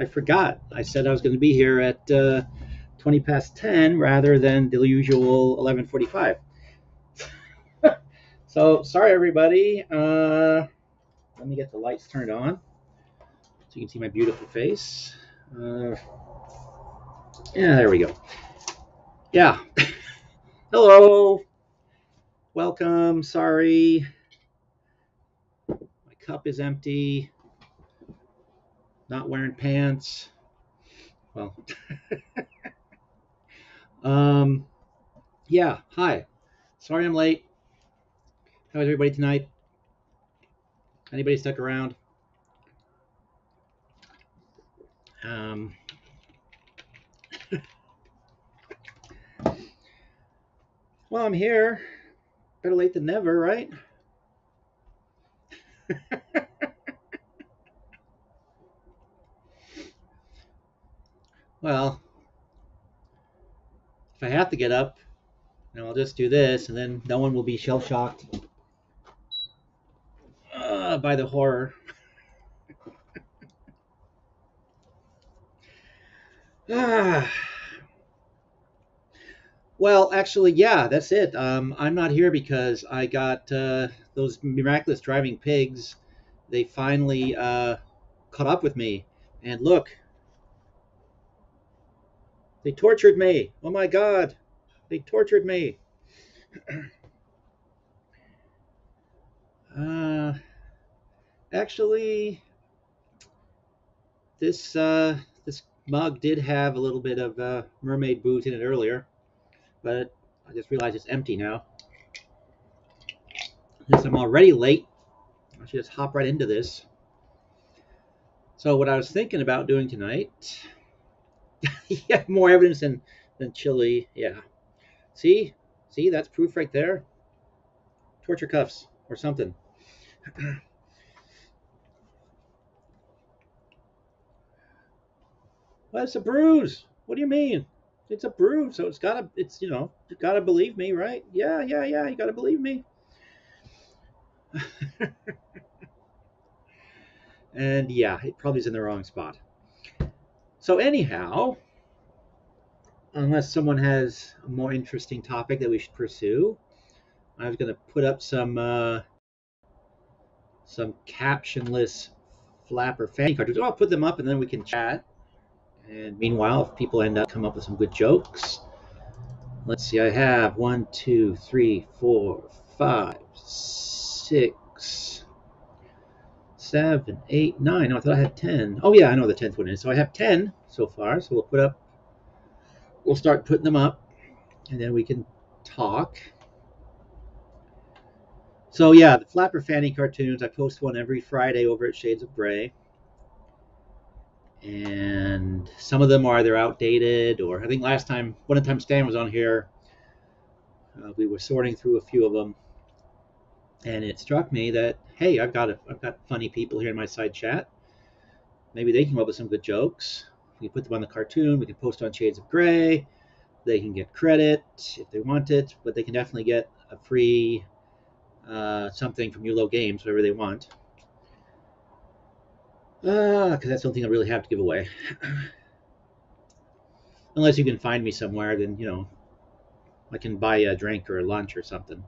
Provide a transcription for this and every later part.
I forgot. I said I was going to be here at uh, 20 past 10 rather than the usual 11:45. so sorry, everybody. Uh, let me get the lights turned on so you can see my beautiful face. Uh, yeah, there we go. Yeah. Hello. Welcome. Sorry. My cup is empty. Not wearing pants. Well, um, yeah. Hi. Sorry I'm late. How is everybody tonight? Anybody stuck around? Um, well, I'm here. Better late than never, right? well, if I have to get up, you know, I'll just do this, and then no one will be shell shocked uh, by the horror. ah. Well, actually, yeah, that's it. Um, I'm not here because I got uh, those miraculous driving pigs. They finally uh, caught up with me. And look, they tortured me. Oh my God, they tortured me. uh, actually, this uh, this mug did have a little bit of uh, mermaid booze in it earlier but I just realized it's empty now. Since I'm already late, I should just hop right into this. So what I was thinking about doing tonight, yeah, more evidence than, than chili, yeah. See, see, that's proof right there. Torture cuffs or something. well, it's a bruise. What do you mean? it's a bruise, so it's gotta, it's you know, you gotta believe me, right? Yeah, yeah, yeah, you gotta believe me. and yeah, it probably is in the wrong spot. So anyhow, unless someone has a more interesting topic that we should pursue, I was going to put up some uh, some captionless flapper fanny cartoons. I'll put them up and then we can chat. And meanwhile, if people end up come up with some good jokes, let's see, I have one, two, three, four, five, six, seven, eight, nine. Oh, I thought I had ten. Oh yeah, I know the tenth one is. So I have ten so far. So we'll put up, we'll start putting them up, and then we can talk. So yeah, the Flapper Fanny cartoons. I post one every Friday over at Shades of Gray and some of them are either outdated or I think last time, one time Stan was on here, uh, we were sorting through a few of them, and it struck me that hey, I've got a, I've got funny people here in my side chat. Maybe they can come up with some good jokes. We can put them on the cartoon. We can post on Shades of Gray. They can get credit if they want it, but they can definitely get a free uh, something from NUELOW Games, whatever they want. Because uh, that's something I really have to give away. Unless you can find me somewhere, then, you know, I can buy a drink or a lunch or something.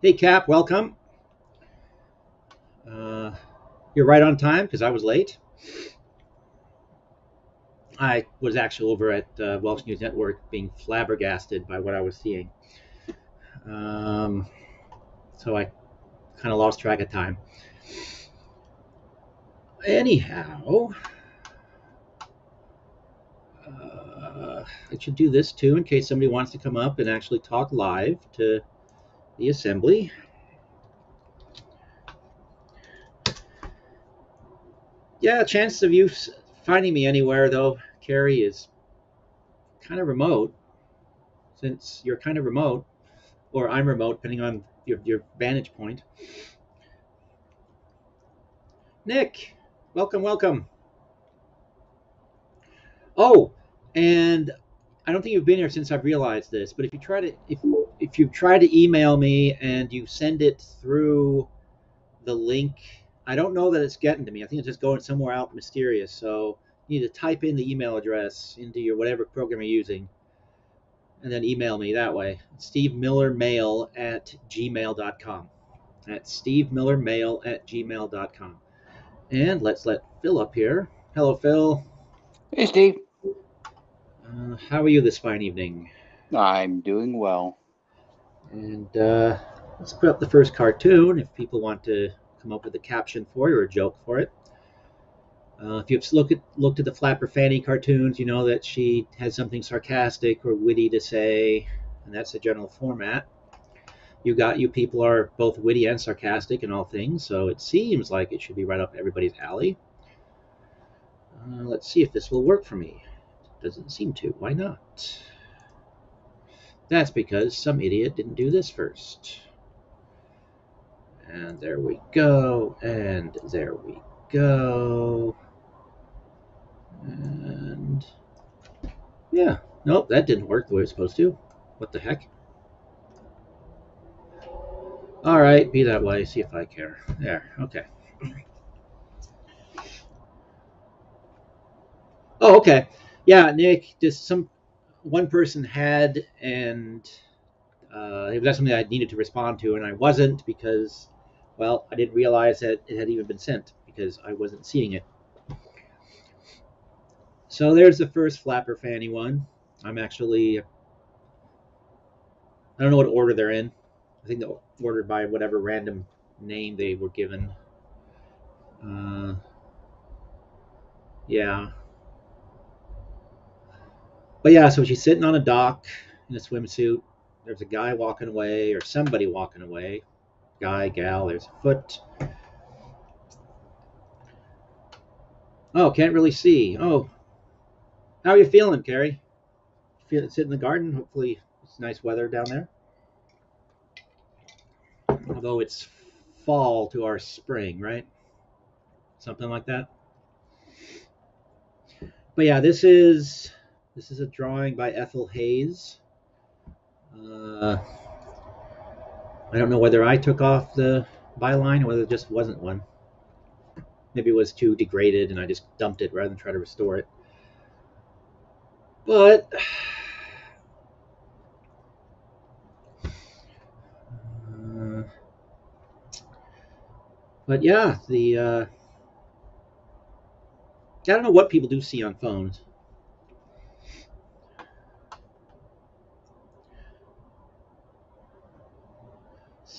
Hey, Cap, welcome. Uh, you're right on time because I was late. I was actually over at uh, Welsh News Network being flabbergasted by what I was seeing. Um, so I kind of lost track of time anyhow, uh, I should do this too in case somebody wants to come up and actually talk live to the assembly. Yeah, chance of you finding me anywhere though, Carrie, is kind of remote. Since you're kind of remote, or I'm remote, depending on your, your vantage point. Nick, Welcome, welcome. Oh, and I don't think you've been here since I've realized this, but if you try to if if you try to email me and you send it through the link, I don't know that it's getting to me. I think it's just going somewhere out mysterious. So You need to type in the email address into your whatever program you're using, and then email me that way. Steve Miller Mail at gmail.com. That's Steve Miller Mail at gmail.com. And let's let Phil up here. Hello, Phil. Hey, Steve. Uh, how are you this fine evening? I'm doing well. And uh, let's put up the first cartoon if people want to come up with a caption for it or a joke for it. Uh, if you've looked at, looked at the Flapper Fanny cartoons, you know that she has something sarcastic or witty to say, and that's the general format. You got you people are both witty and sarcastic in all things, so it seems like it should be right up everybody's alley. Uh, let's see if this will work for me. Doesn't seem to. Why not? That's because some idiot didn't do this first. And there we go. And there we go. And yeah, nope, that didn't work the way it's supposed to. What the heck? All right, be that way. See if I care. There, okay. Oh, okay. Yeah, Nick, just some one person had, and uh, was something I needed to respond to, and I wasn't because, well, I didn't realize that it had even been sent because I wasn't seeing it. So there's the first Flapper Fanny one. I'm actually, I don't know what order they're in. I think they're ordered by whatever random name they were given. Uh, yeah. But yeah, so she's sitting on a dock in a swimsuit. There's a guy walking away, or somebody walking away. Guy, gal, there's a foot. Oh, can't really see. Oh, how are you feeling, Carrie? Feel sit in the garden. Hopefully, it's nice weather down there. Although it's fall to our spring, right? Something like that. But yeah, this is this is a drawing by Ethel Hays. Uh, I don't know whether I took off the byline or whether it just wasn't one. Maybe it was too degraded and I just dumped it rather than try to restore it. But uh, but yeah, the uh, I don't know what people do see on phones.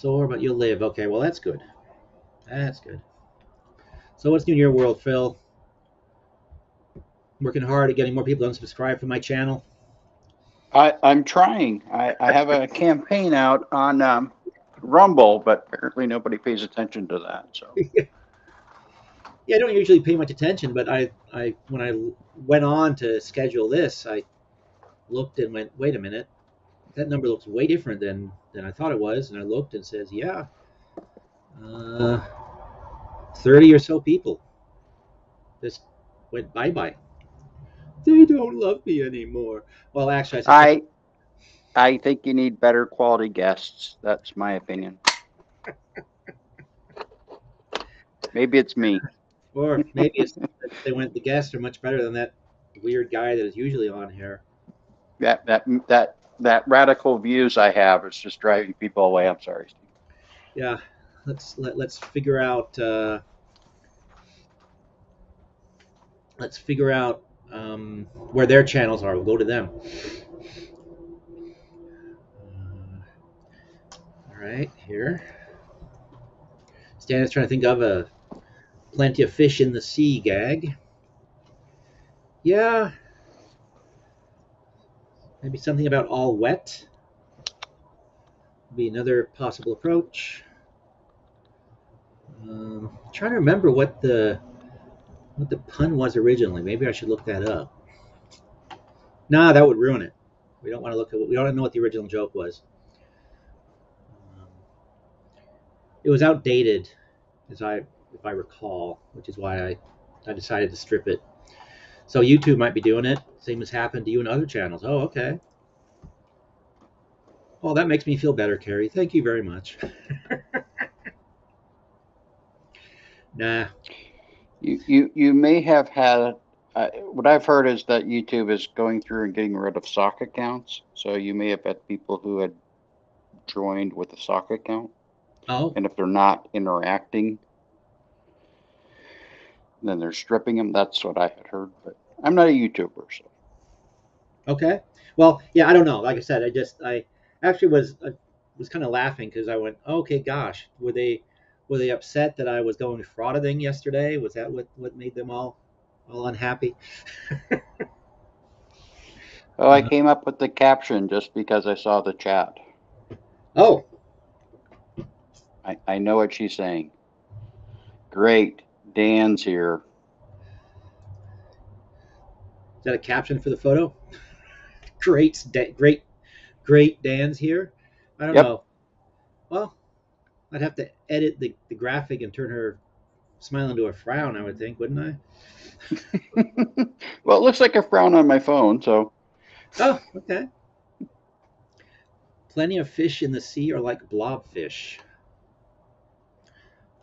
Sore, but you'll live. Okay, well that's good. That's good. So what's new in your world, Phil? Working hard at getting more people to unsubscribe from my channel. I, I'm trying. I, I have a campaign out on um, Rumble, but apparently nobody pays attention to that. So Yeah, I don't usually pay much attention, but I, I when I went on to schedule this, I looked and went, wait a minute, that number looks way different than than I thought it was, and I looked and says, yeah, uh, thirty or so people just went bye bye. They don't love me anymore. Well, actually, I, said, I I think you need better quality guests. That's my opinion. Maybe it's me. or maybe it's they went. The guests are much better than that weird guy that is usually on here. That that that that radical views I have is just driving people away. I'm sorry. Yeah, let's let, let's figure out. Uh, let's figure out um, where their channels are. We'll go to them. Uh, all right, here. Stan is trying to think of a plenty of fish in the sea gag. Yeah. Maybe something about all wet. Be another possible approach. Um, trying to remember what the what the pun was originally. Maybe I should look that up. Nah, that would ruin it. We don't want to look at. We don't know what the original joke was. Um, it was outdated, as I if I recall, which is why I I decided to strip it. So YouTube might be doing it. Same as happened to you and other channels. Oh, okay. Well, that makes me feel better, Carrie. Thank you very much. nah. You you you may have had Uh, what I've heard is that YouTube is going through and getting rid of sock accounts. So you may have had people who had joined with a sock account, Oh, and if they're not interacting, then they're stripping them. That's what I had heard, but I'm not a YouTuber, so okay. Well, yeah, I don't know. Like I said, I just I actually was I was kind of laughing because I went, okay, gosh, were they were they upset that I was going frauditing yesterday? Was that what what made them all all unhappy? Oh, I uh-huh. came up with the caption just because I saw the chat. Oh, I, I know what she's saying. Great, Dan's here. is that a caption for the photo? great, da- great, great. Dan's here. I don't Yep. know. Well, I'd have to edit the, the graphic and turn her smile into a frown. I would think, wouldn't I? well, it looks like a frown on my phone, so Oh, okay. Plenty of fish in the sea are like blobfish.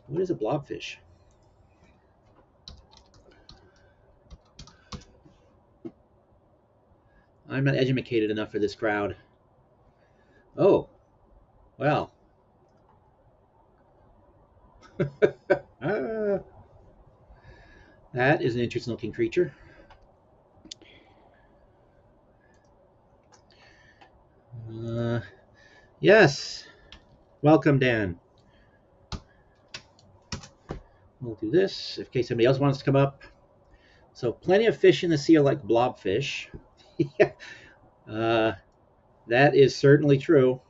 What is a blobfish? I'm not educated enough for this crowd. Oh, well. Ah. that is an interesting looking creature. Uh, yes. Welcome, Dan. We'll do this in case somebody else wants to come up. So, plenty of fish in the sea are like blobfish. Yeah. Uh, that is certainly true.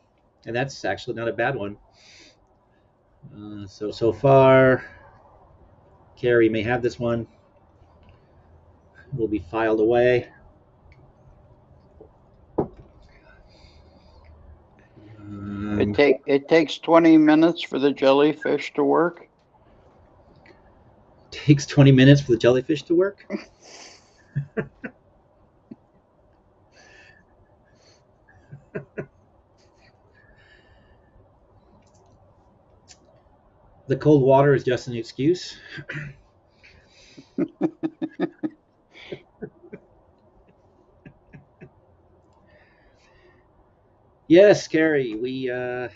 And that's actually not a bad one. Uh, so, so far, Carrie may have this one. It Will be filed away. Um, it take it takes 20 minutes for the jellyfish to work. takes 20 minutes for the jellyfish to work. the cold water is just an excuse. yes, Carrie, we, uh,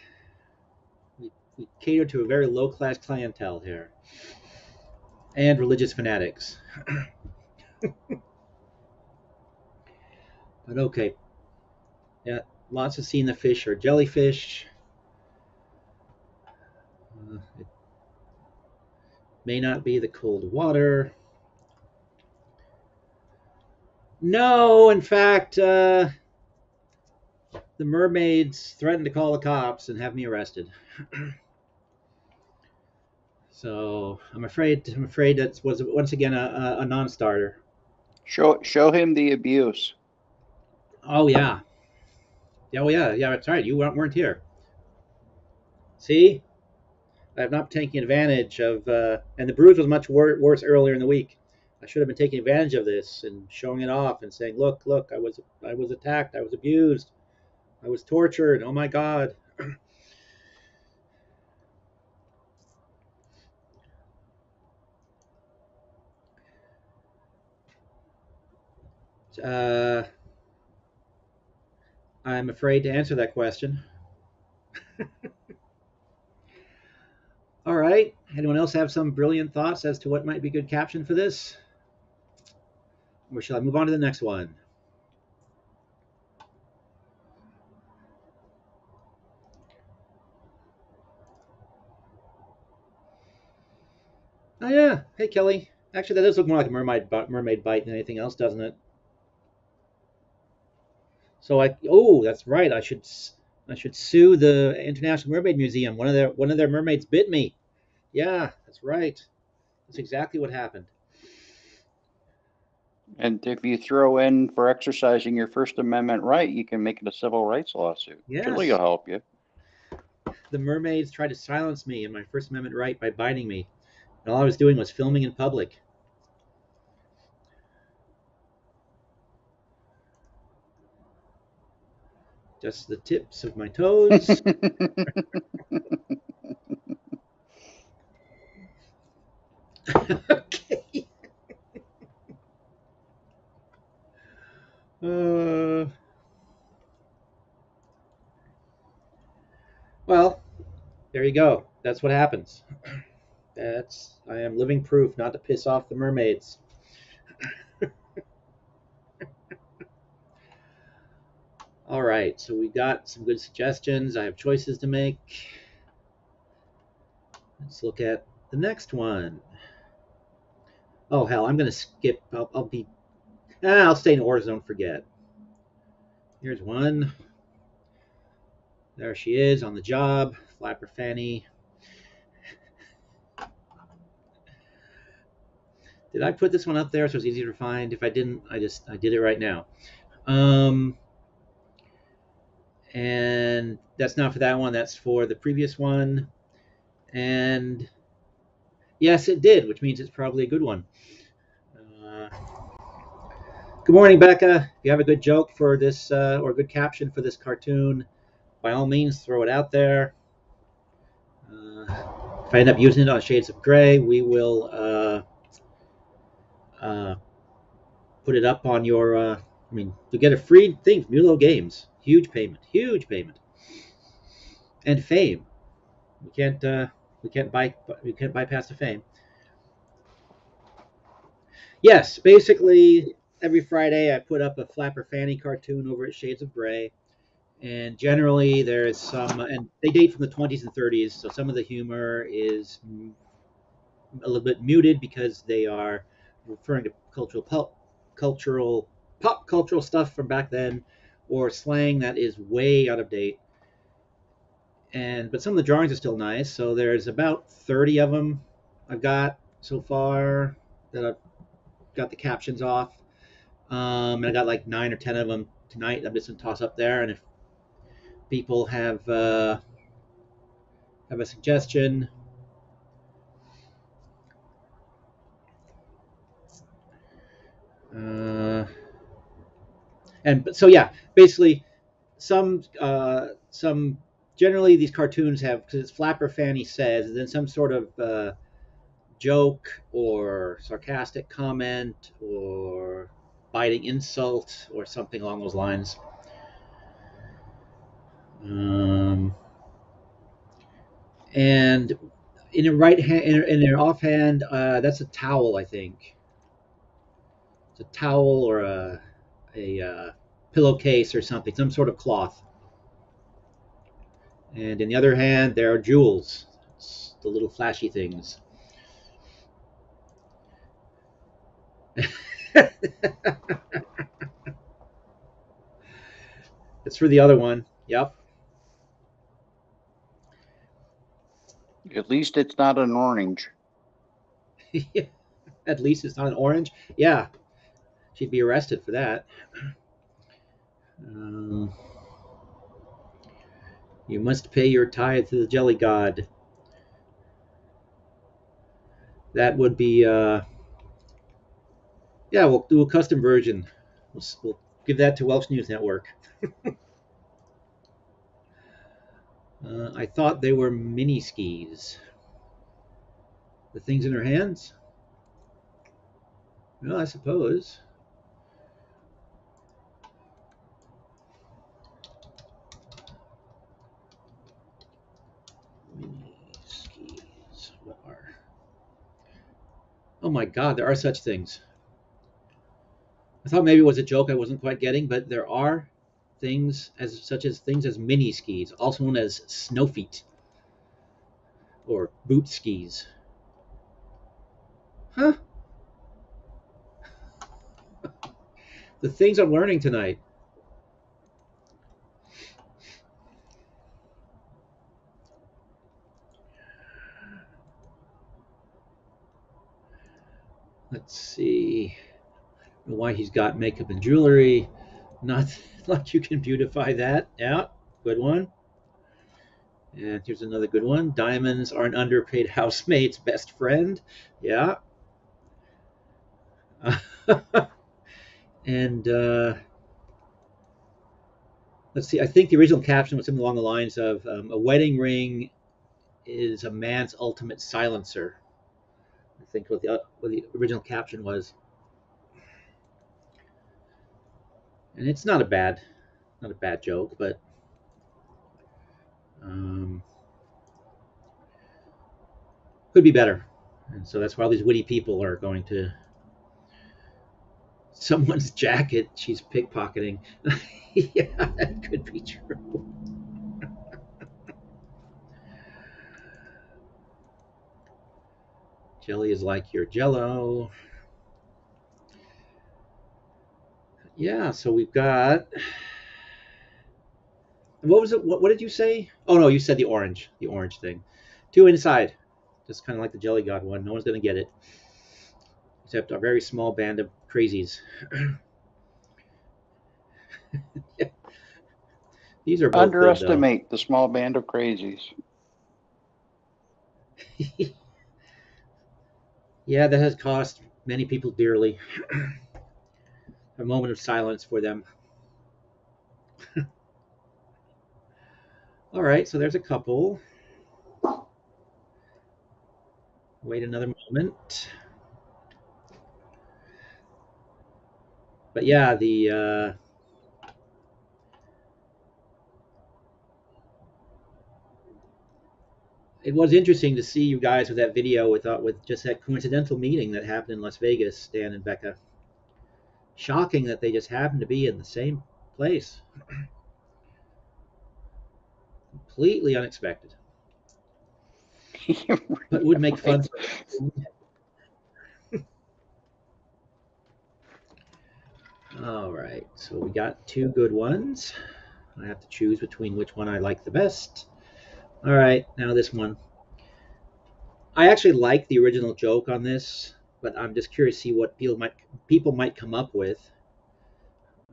we we cater to a very low class clientele here and religious fanatics. but okay. Yeah, lots of seeing the fish or jellyfish. Uh, it may not be the cold water. No, in fact, uh, the mermaids threatened to call the cops and have me arrested. so I'm afraid I'm afraid that was once again a, a, a non-starter. Show show him the abuse. Oh yeah. Yeah, oh yeah, yeah, that's right. You weren't, weren't here. See? I've not been taking advantage of, uh, and the bruise was much wor- worse earlier in the week. I should have been taking advantage of this and showing it off and saying, "Look, look, I was, I was attacked, I was abused, I was tortured. Oh my God." Uh, I'm afraid to answer that question. All right. Anyone else have some brilliant thoughts as to what might be good caption for this? Or shall I move on to the next one? Oh yeah. Hey Kelly. Actually, that does look more like a mermaid mermaid bite than anything else, doesn't it? So I oh that's right I should I should sue the International Mermaid Museum. One of their one of their mermaids bit me. Yeah, that's right. That's exactly what happened. And if you throw in for exercising your First Amendment right, you can make it a civil rights lawsuit. Yes. Julie will help you. The mermaids tried to silence me in my First Amendment right by biting me. And all I was doing was filming in public. Just the tips of my toes. okay. Uh, well, there you go. That's what happens. That's I am living proof not to piss off the mermaids. All right, so we got some good suggestions. I have choices to make. Let's look at the next one. Oh hell, I'm gonna skip. I'll, I'll be. Ah, I'll stay in order. Don't forget. Here's one. There she is on the job. Flapper Fanny. Did I put this one up there so it's easier to find? If I didn't, I just I did it right now. Um, and that's not for that one. That's for the previous one. And yes, it did, which means it's probably a good one. Uh, good morning, Becca. If you have a good joke for this uh, or a good caption for this cartoon, by all means, throw it out there. Uh, if I end up using it on Shades of Gray, we will uh, uh, put it up on your. Uh, I mean, you get a free thing from NUELOW Games. Huge payment, huge payment, and fame. We can't uh, we can't buy we can't bypass the fame. Yes, basically every Friday I put up a Flapper Fanny cartoon over at Shades of Gray, and generally there is some, and they date from the 20s and 30s, so some of the humor is a little bit muted because they are referring to cultural pop, cultural pop cultural stuff from back then, or slang that is way out of date. And but some of the drawings are still nice. So there's about 30 of them I've got so far that I've got the captions off. Um, and I got like nine or ten of them tonight. I'm just gonna toss up there, and if people have uh, have a suggestion, uh, and so yeah, basically some uh, some generally these cartoons have because it's Flapper Fanny says, and then some sort of uh, joke or sarcastic comment or biting insult or something along those lines. Um, and in a right hand, in, in an offhand, uh, that's a towel, I think. It's a towel or a a uh, pillowcase or something, some sort of cloth. And in the other hand, there are jewels, it's the little flashy things. it's for the other one. Yep. At least it's not an orange. At least it's not an orange. Yeah. She'd be arrested for that. Um, you must pay your tithe to the jelly god. That would be, uh, yeah, we'll do a custom version. We'll, we'll give that to Welsh News Network. uh, I thought they were mini skis. The things in her hands? Well, I suppose. Oh my God, there are such things. I thought maybe it was a joke I wasn't quite getting, but there are things as such as things as mini skis, also known as snow feet or boot skis. Huh? the things I'm learning tonight. Let's see why he's got makeup and jewelry. Not like you can beautify that. Yeah, good one. And here's another good one. Diamonds are an underpaid housemate's best friend. Yeah. and uh, let's see. I think the original caption was something along the lines of um, "A wedding ring is a man's ultimate silencer." Think what the what the original caption was. and it's not a bad, not a bad joke, but um, could be better. And so that's why all these witty people are going to someone's jacket she's pickpocketing. yeah, that could be true. Jelly is like your jello. Yeah, so we've got. What was it? What, what did you say? Oh no, you said the orange, the orange thing. Two inside, just kind of like the Jelly God one. No one's gonna get it, except a very small band of crazies. These are both good. Underestimate the small band of crazies. Yeah, that has cost many people dearly. A moment of silence for them. All right, so there's a couple. Wait another moment. But yeah, the uh, it was interesting to see you guys with that video with uh, with just that coincidental meeting that happened in Las Vegas, Stan and Becca. Shocking that they just happened to be in the same place. Completely unexpected. but would make fun. All right, so we got two good ones. I have to choose between which one I like the best. All right, now this one. I actually like the original joke on this, but I'm just curious to see what people might people might come up with.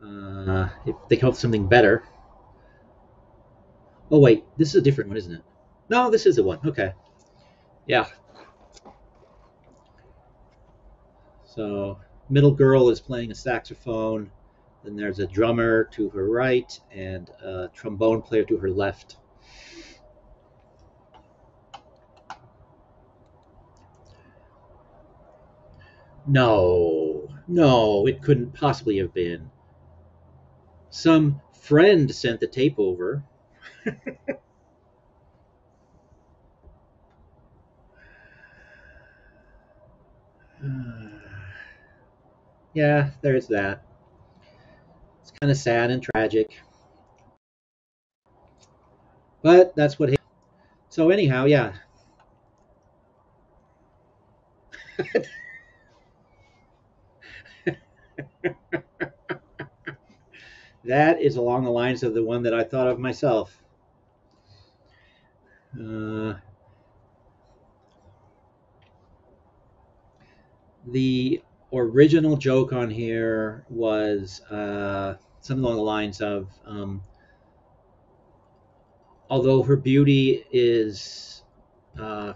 Uh, if they come up with something better. Oh wait, this is a different one, isn't it? No, this is the one. Okay. Yeah. So middle girl is playing a saxophone. Then there's a drummer to her right and a trombone player to her left. No, no, it couldn't possibly have been. Some friend sent the tape over. yeah, there's that. It's kind of sad and tragic. But that's what. So, anyhow, yeah. that is along the lines of the one that I thought of myself. Uh, the original joke on here was uh, something along the lines of um, although her beauty is uh,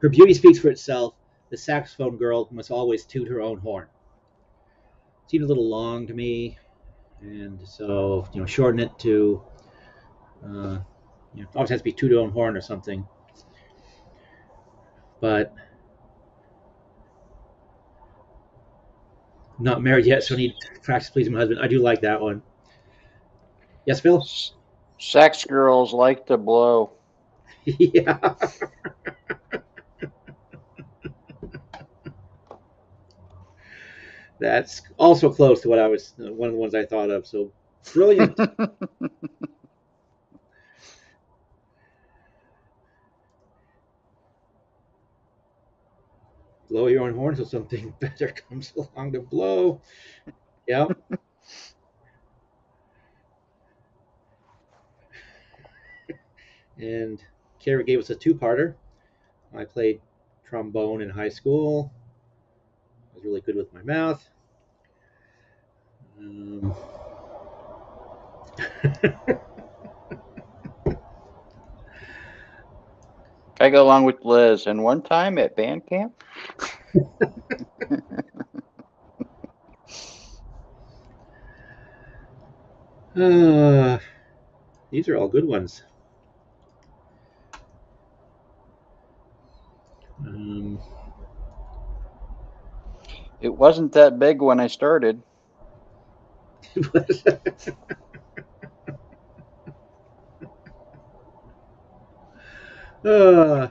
her beauty speaks for itself the saxophone girl must always toot her own horn seemed a little long to me, and so you know, shorten it to uh, you know, always has to be two to own horn or something. But not married yet, so I need to practice pleasing my husband. I do like that one. Yes, Phil. Sex girls like to blow. yeah. That's also close to what I was uh, one of the ones I thought of. So brilliant. blow your own horn so something better comes along to blow. Yep. and Kara gave us a two-parter. I played trombone in high school was really good with my mouth. Um, I go along with Liz. And one time at band camp. uh, these are all good ones. Um, it wasn't that big when I started. uh,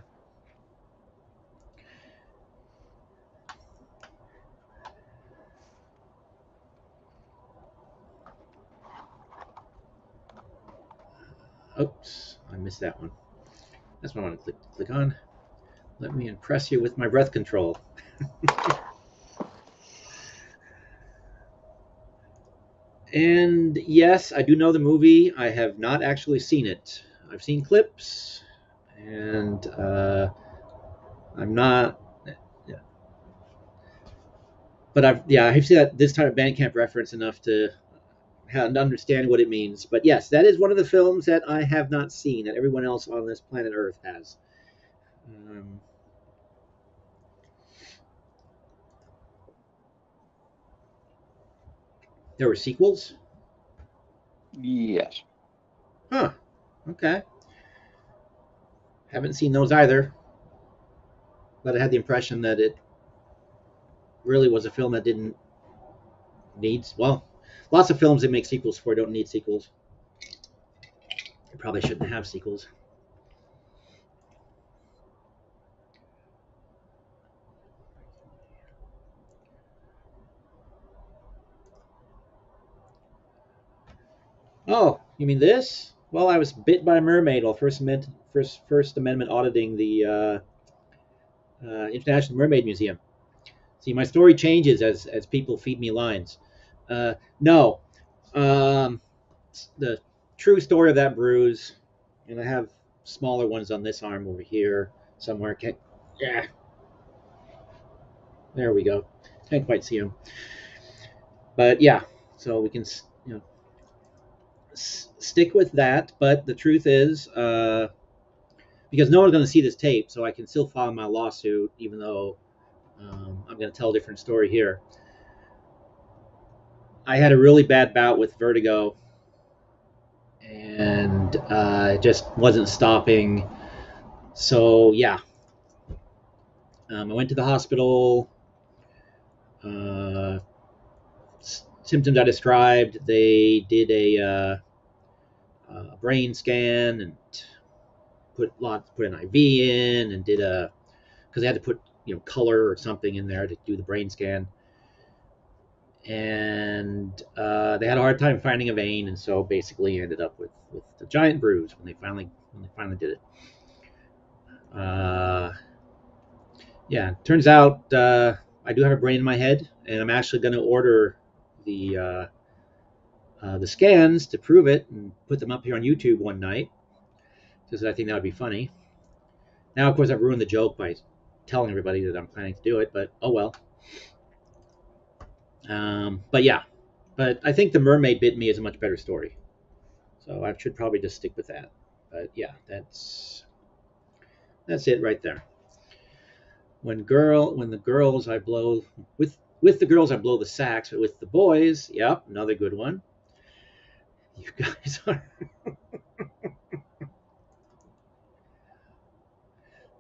Oops, I missed that one. That's what I want to click, click on. Let me impress you with my breath control. and yes, I do know the movie. I have not actually seen it. I've seen clips, and uh, I'm not. Yeah. But I've yeah I've seen that this type of Bandcamp reference enough to and understand what it means. But yes, that is one of the films that I have not seen that everyone else on this planet Earth has. Um, there were sequels. Yes. Huh. Okay. Haven't seen those either. But I had the impression that it really was a film that didn't need well Lots of films that make sequels for don't need sequels. They probably shouldn't have sequels. Oh, you mean this? Well, I was bit by a mermaid while First Amendment, First, First Amendment auditing the uh, uh, International Mermaid Museum. See, my story changes as, as people feed me lines. Uh, no, um, the true story of that bruise, and I have smaller ones on this arm over here somewhere. Can't, yeah, there we go. Can't quite see them, but yeah. So we can, stick with that. But the truth is, uh, because no one's going to see this tape, so I can still file my lawsuit, even though um, I'm going to tell a different story here. I had a really bad bout with vertigo, and uh, it just wasn't stopping. So yeah, um, I went to the hospital. Uh, symptoms I described. They did a, uh, a brain scan and put lots, put an IV in, and did a because they had to put you know color or something in there to do the brain scan and uh, they had a hard time finding a vein, and so basically ended up with with the giant bruise when they finally when they finally did it. Uh, yeah, turns out uh, I do have a brain in my head, and I'm actually going to order the uh, the scans to prove it and put them up here on YouTube one night, because I think that would be funny. Now, of course, I've ruined the joke by telling everybody that I'm planning to do it, but oh well. Um, but yeah, but I think the mermaid bit me is a much better story, so I should probably just stick with that. But yeah, that's that's it right there. When girl, when the girls I blow with with the girls I blow the sax, but with the boys, yep, another good one. You guys are.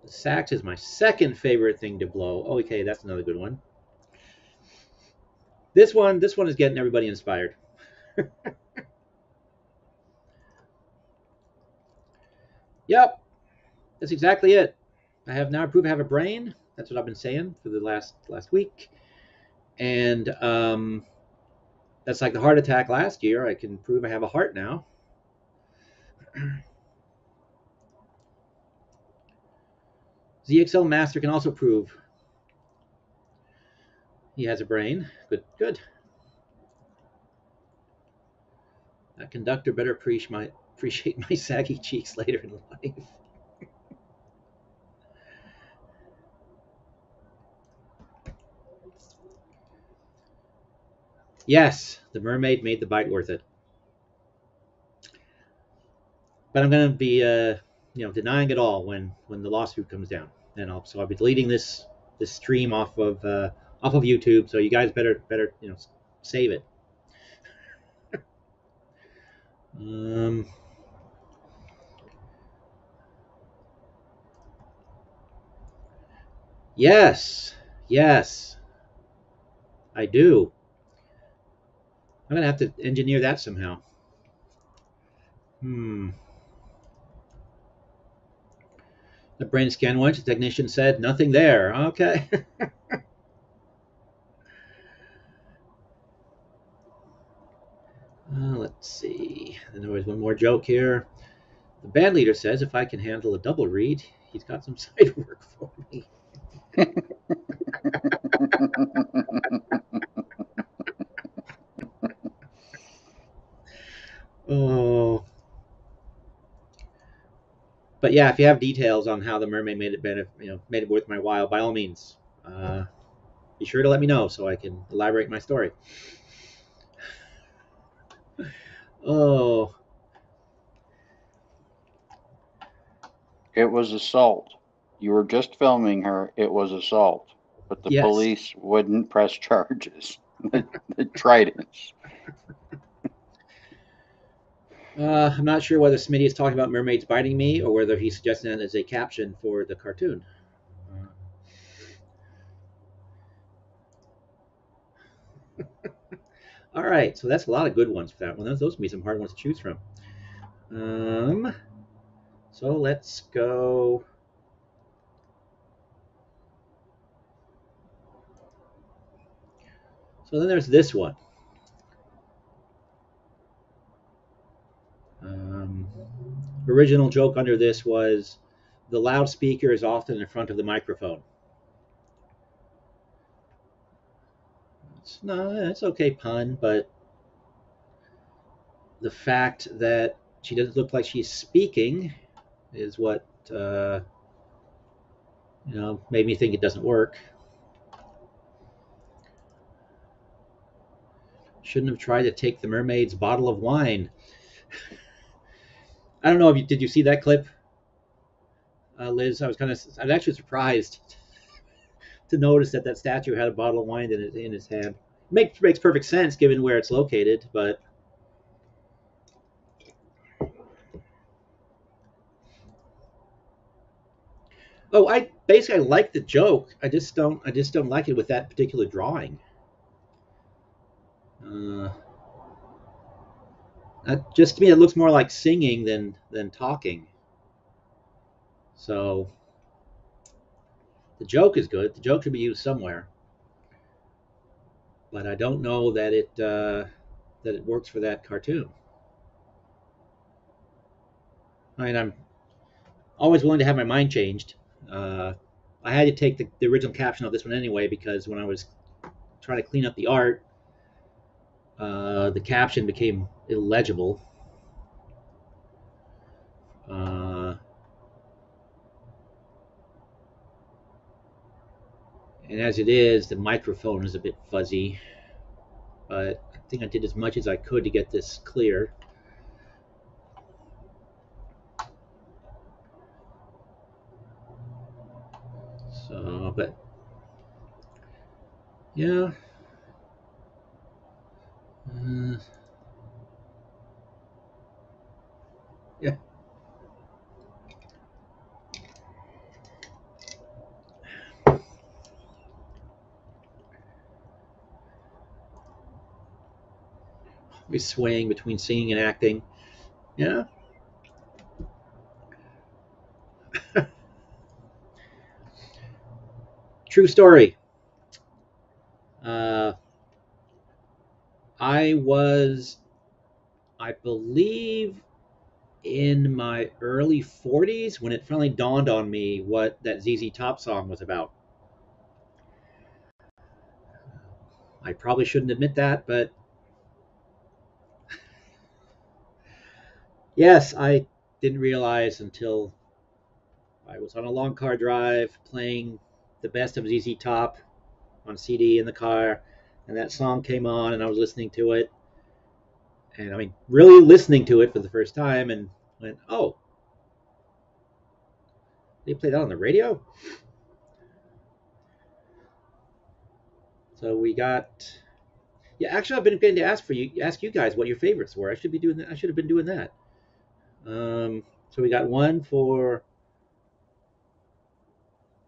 the sax is my second favorite thing to blow. okay, that's another good one. This one, this one is getting everybody inspired. yep, that's exactly it. I have now proved I have a brain. That's what I've been saying for the last last week, and um, that's like the heart attack last year. I can prove I have a heart now. ZXL Master can also prove he has a brain. Good, good. That conductor better appreciate my appreciate my saggy cheeks later in life. Yes, the mermaid made the bite worth it. But I'm going to be, uh, you know, denying it all when when the lawsuit comes down. And I'll, so I'll be deleting this this stream off of uh, off of YouTube. So you guys better better you know save it. um. Yes, yes, I do. I'm gonna have to engineer that somehow. Hmm. The brain scan once, the technician said nothing there. Okay. Uh, let's see. Then there was one more joke here. The band leader says if I can handle a double reed, he's got some side work for me. oh. But yeah, if you have details on how the mermaid made it, you know, made it worth my while, by all means, uh, be sure to let me know so I can elaborate my story. Oh, It was assault. You were just filming her. It was assault. But the Yes. police wouldn't press charges. the, the tridents. Uh, I'm not sure whether Smitty is talking about mermaids biting me or whether he's suggesting that as a caption for the cartoon. All right, so that's a lot of good ones for that one. Those, those would be some hard ones to choose from. Um, so let's go. So then there's this one. Um, original joke under this was the loudspeaker is often in front of the microphone. It's no, it's okay pun, but the fact that she doesn't look like she's speaking is what uh, you know made me think it doesn't work. Shouldn't have tried to take the mermaid's bottle of wine. I don't know if you did you see that clip, uh, Liz? I was kind of I was actually surprised to notice that that statue had a bottle of wine in it in his hand. Makes makes perfect sense given where it's located, but oh, I basically I like the joke. I just don't I just don't like it with that particular drawing. Uh, just to me, it looks more like singing than than talking. So the joke is good. The joke should be used somewhere, but I don't know that it uh, that it works for that cartoon. I mean, I'm always willing to have my mind changed. Uh, I had to take the, the original caption of this one anyway because when I was trying to clean up the art, uh, the caption became illegible. Uh, and as it is, the microphone is a bit fuzzy. But I think I did as much as I could to get this clear. So, but yeah. Yeah. Be swaying between singing and acting. Yeah. True story. Uh, I was, I believe, in my early 40s when it finally dawned on me what that ZZ Top song was about. I probably shouldn't admit that, but yes, I didn't realize until I was on a long car drive playing the best of ZZ Top on CD in the car, and that song came on, and I was listening to it, and I mean, really listening to it for the first time, and went, "Oh, they play that on the radio." So we got, yeah. Actually, I've been getting to ask for you, ask you guys what your favorites were. I should be doing that. I should have been doing that. Um, so we got one for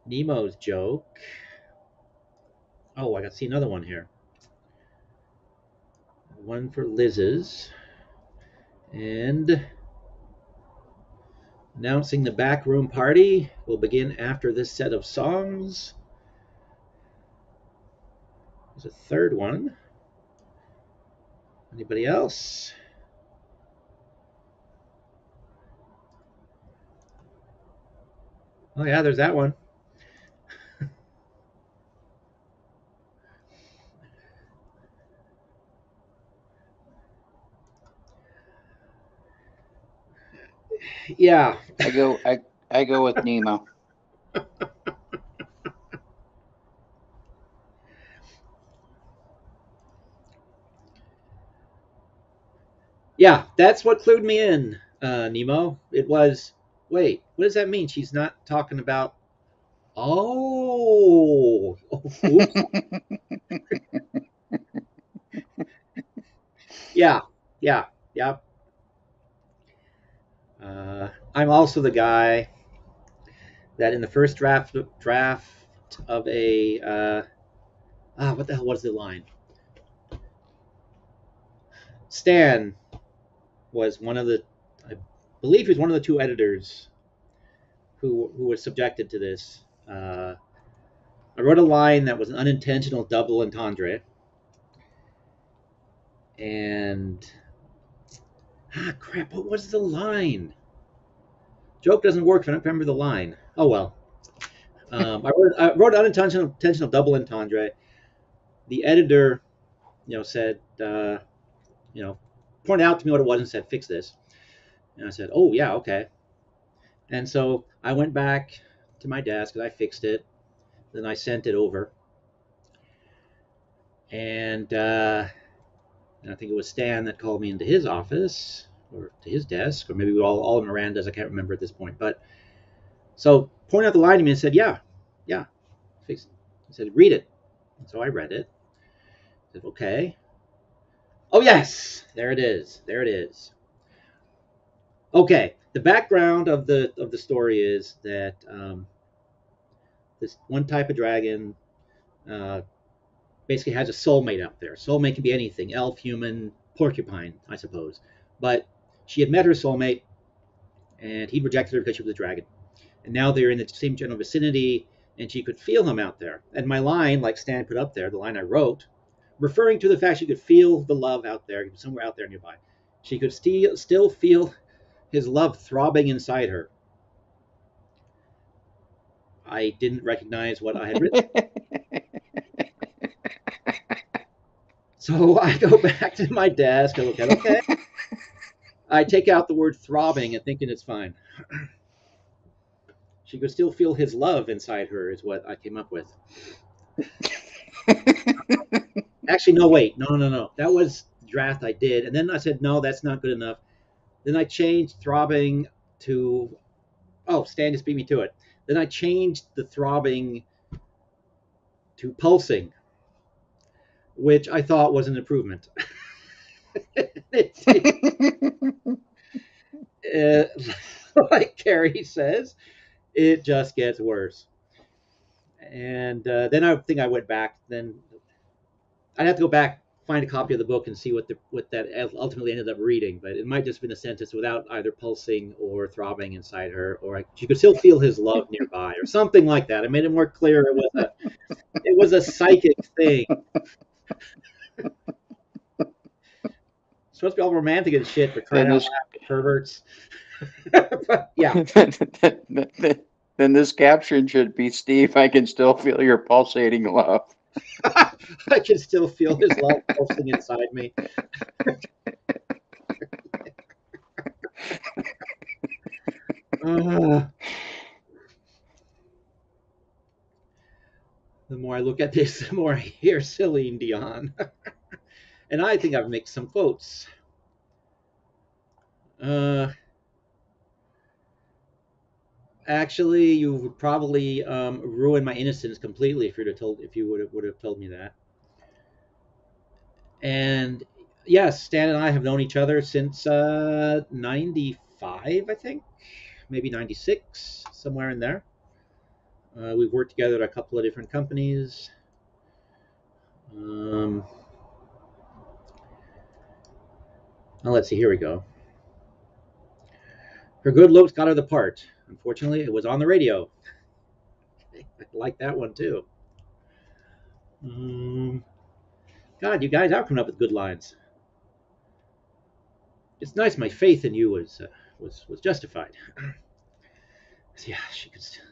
Nemo's joke. Oh, I got to see another one here. one for Liz's. And announcing the backroom party will begin after this set of songs. There's a third one. Anybody else? Oh yeah, there's that one. Yeah. I go I I go with Nemo. yeah, that's what clued me in, uh, Nemo. It was, wait, what does that mean? She's not talking about. Oh, yeah, yeah, yeah. Uh, I'm also the guy that in the first draft draft of a uh, ah, what the hell was the line? Stan was one of the, I believe he was one of the two editors who who was subjected to this. Uh, I wrote a line that was an unintentional double entendre, and ah crap, what was the line? Joke doesn't work if I don't remember the line. Oh well. Um, I, wrote, I wrote unintentional intentional double entendre. The editor, you know, said, uh, you know, pointed out to me what it was and said, fix this. And I said, oh, yeah, okay. And so I went back to my desk and I fixed it. Then I sent it over. And, uh, and I think it was Stan that called me into his office or to his desk, or maybe we all, all Miranda's. I can't remember at this point. But so pointed out the line to me and said, yeah, yeah. He said, read it. And so I read it. I said, okay. Oh, yes, there it is. There it is. Okay, the background of the of the story is that um, this one type of dragon uh, basically has a soulmate out there. Soulmate can be anything: elf, human, porcupine, I suppose. But she had met her soulmate, and he rejected her because she was a dragon. And now they're in the same general vicinity, and she could feel him out there. And my line, like Stan put up there, the line I wrote, referring to the fact she could feel the love out there, somewhere out there nearby. She could still still feel his love throbbing inside her. I didn't recognize what I had written. so I go back to my desk. I look at okay. I take out the word throbbing and thinking it's fine. She could still feel his love inside her, is what I came up with. Actually, no, wait, no, no, no. That was draft I did, and then I said no, that's not good enough. Then I changed throbbing to oh, Stan just beat me to it. Then I changed the throbbing to pulsing, which I thought was an improvement. uh, like Carrie says, it just gets worse. And uh, then I think I went back. Then I'd have to go back, find a copy of the book, and see what the what that ultimately ended up reading. But it might just been a sentence without either pulsing or throbbing inside her, or she could still feel his love nearby, or something like that. I made it more clear it was a it was a psychic thing. Supposed to be all romantic and shit for crying out loud, perverts. but, yeah. then this caption should be Steve. I can still feel your pulsating love. I can still feel his love pulsing inside me. uh, the more I look at this, the more I hear Celine Dion. and I think I've mixed some quotes. Uh, actually, you would probably um, ruin my innocence completely if you'd have told if you would have would have told me that. And yes, Stan and I have known each other since uh, '95, I think, maybe '96, somewhere in there. Uh, we've worked together at a couple of different companies. Um, Now let's see. Here we go. Her good looks got her the part. Unfortunately, it was on the radio. I like that one too. Um, God, you guys are coming up with good lines. It's nice. My faith in you was uh, was was justified. yeah, she could. St-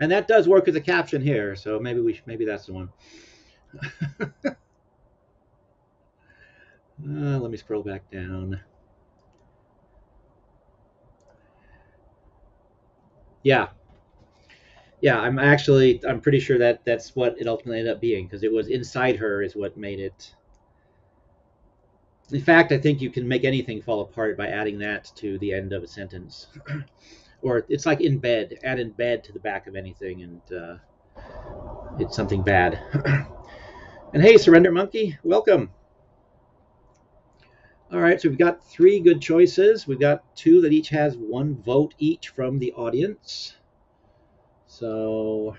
and that does work as a caption here, so maybe we maybe that's the one. uh, let me scroll back down. Yeah, yeah. I'm actually I'm pretty sure that that's what it ultimately ended up being because it was inside her is what made it. In fact, I think you can make anything fall apart by adding that to the end of a sentence. or it's like in bed, add in bed to the back of anything, and uh, it's something bad. and hey, Surrender Monkey, welcome. All right, so we've got three good choices. We've got two that each has one vote each from the audience. So,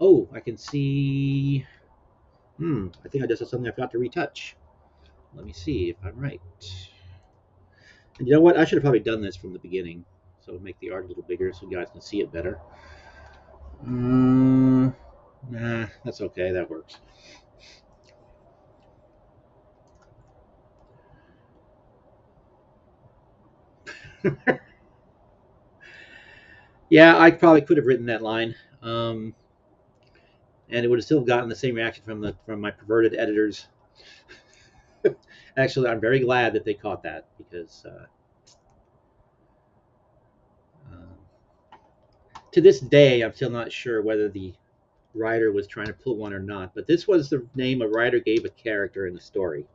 oh, I can see. Hmm, I think I just saw something I forgot to retouch. Let me see if I'm right. And you know what? I should have probably done this from the beginning. So make the art a little bigger so you guys can see it better. Mm, nah, that's okay. That works. yeah, I probably could have written that line, um, and it would have still gotten the same reaction from the from my perverted editors. Actually, I'm very glad that they caught that because uh, to this day, I'm still not sure whether the writer was trying to pull one or not, but this was the name a writer gave a character in the story.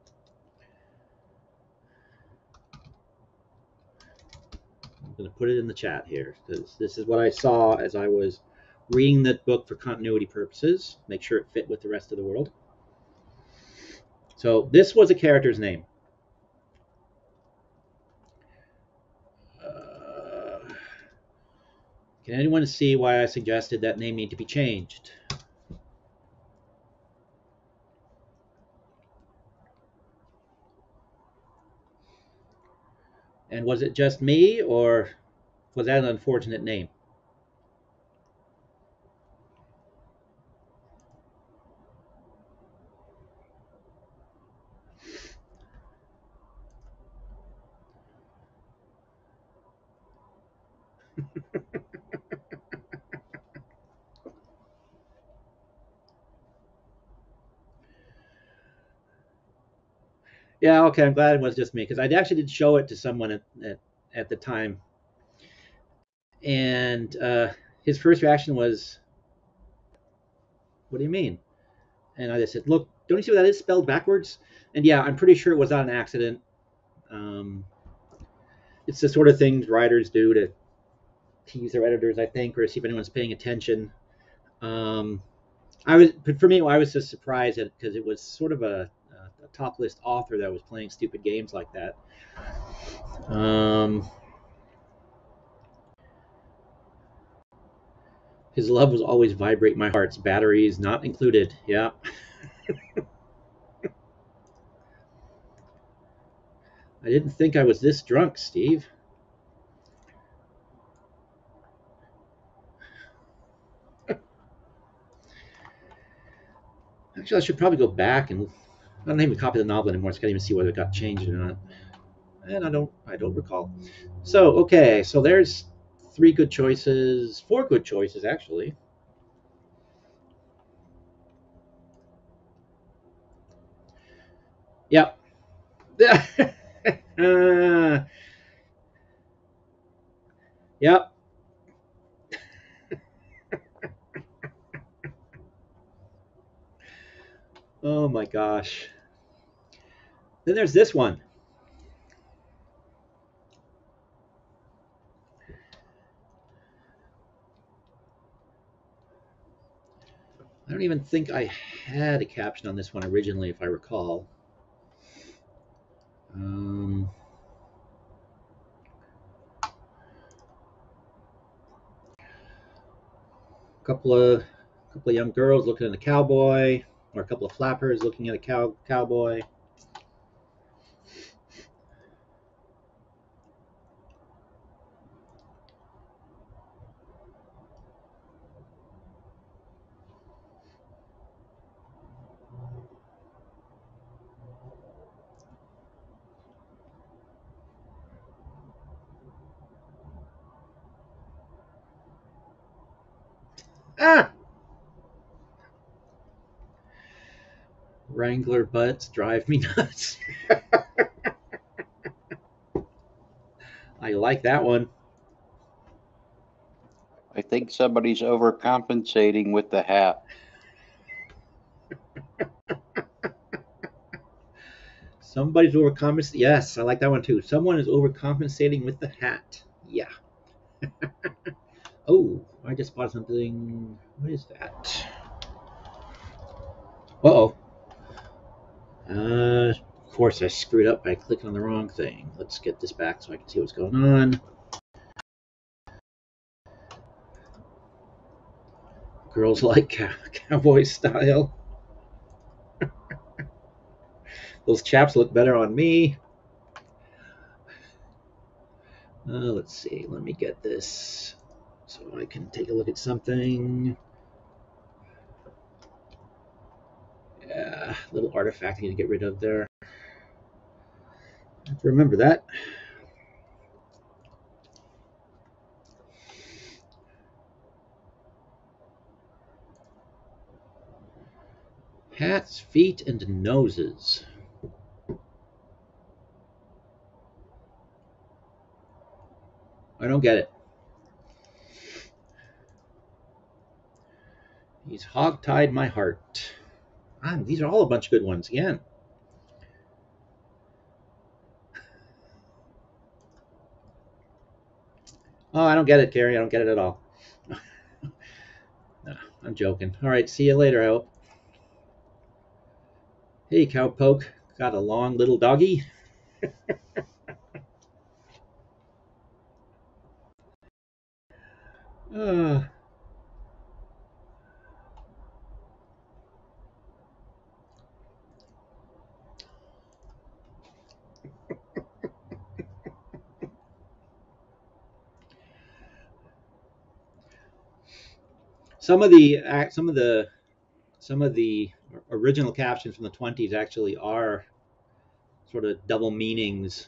I'm going to put it in the chat here because this is what I saw as I was reading the book for continuity purposes, make sure it fit with the rest of the world. So this was a character's name. Can anyone see why I suggested that name need to be changed? And was it just me, or was that an unfortunate name? Yeah, okay. I'm glad it was just me because I actually did show it to someone at at, at the time, and uh, his first reaction was, "What do you mean?" And I just said, "Look, don't you see what that is spelled backwards?" And yeah, I'm pretty sure it was not an accident. Um, it's the sort of things writers do to tease their editors, I think, or see if anyone's paying attention. Um, I was, but for me, I was just surprised because it was sort of a a top list author that was playing stupid games like that. Um, his love was always vibrate my heart's batteries not included. Yeah. I didn't think I was this drunk, Steve. Actually, I should probably go back and I don't even copy the novel anymore, so I can't even see whether it got changed or not. And I don't I don't recall. So okay, so there's three good choices, four good choices actually. Yep. uh, yep. oh my gosh. Then there's this one. I don't even think I had a caption on this one originally, if I recall. Um, a couple of a couple of young girls looking at a cowboy, or a couple of flappers looking at a cow cowboy. ah! Wrangler butts drive me nuts. I like that one. I think somebody's overcompensating with the hat. Somebody's overcompensating. Yes, I like that one too. Someone is overcompensating with the hat. Yeah. oh, I just bought something. What is that? Uh oh. Uh, of course, I screwed up by clicking on the wrong thing. Let's get this back so I can see what's going on. Girls like cow cowboy style. Those chaps look better on me. Uh, let's see. Let me get this so I can take a look at something. Yeah, little artifact I need to get rid of there. I have to remember that. Hats, feet, and noses. I don't get it. He's hog-tied my heart. Ah, these are all a bunch of good ones again. Oh, I don't get it, Gary. I don't get it at all. I'm joking. All right, see you later, I hope. Hey, cowpoke. Got a long little doggy? uh. some of the some of the some of the original captions from the 20s actually are sort of double meanings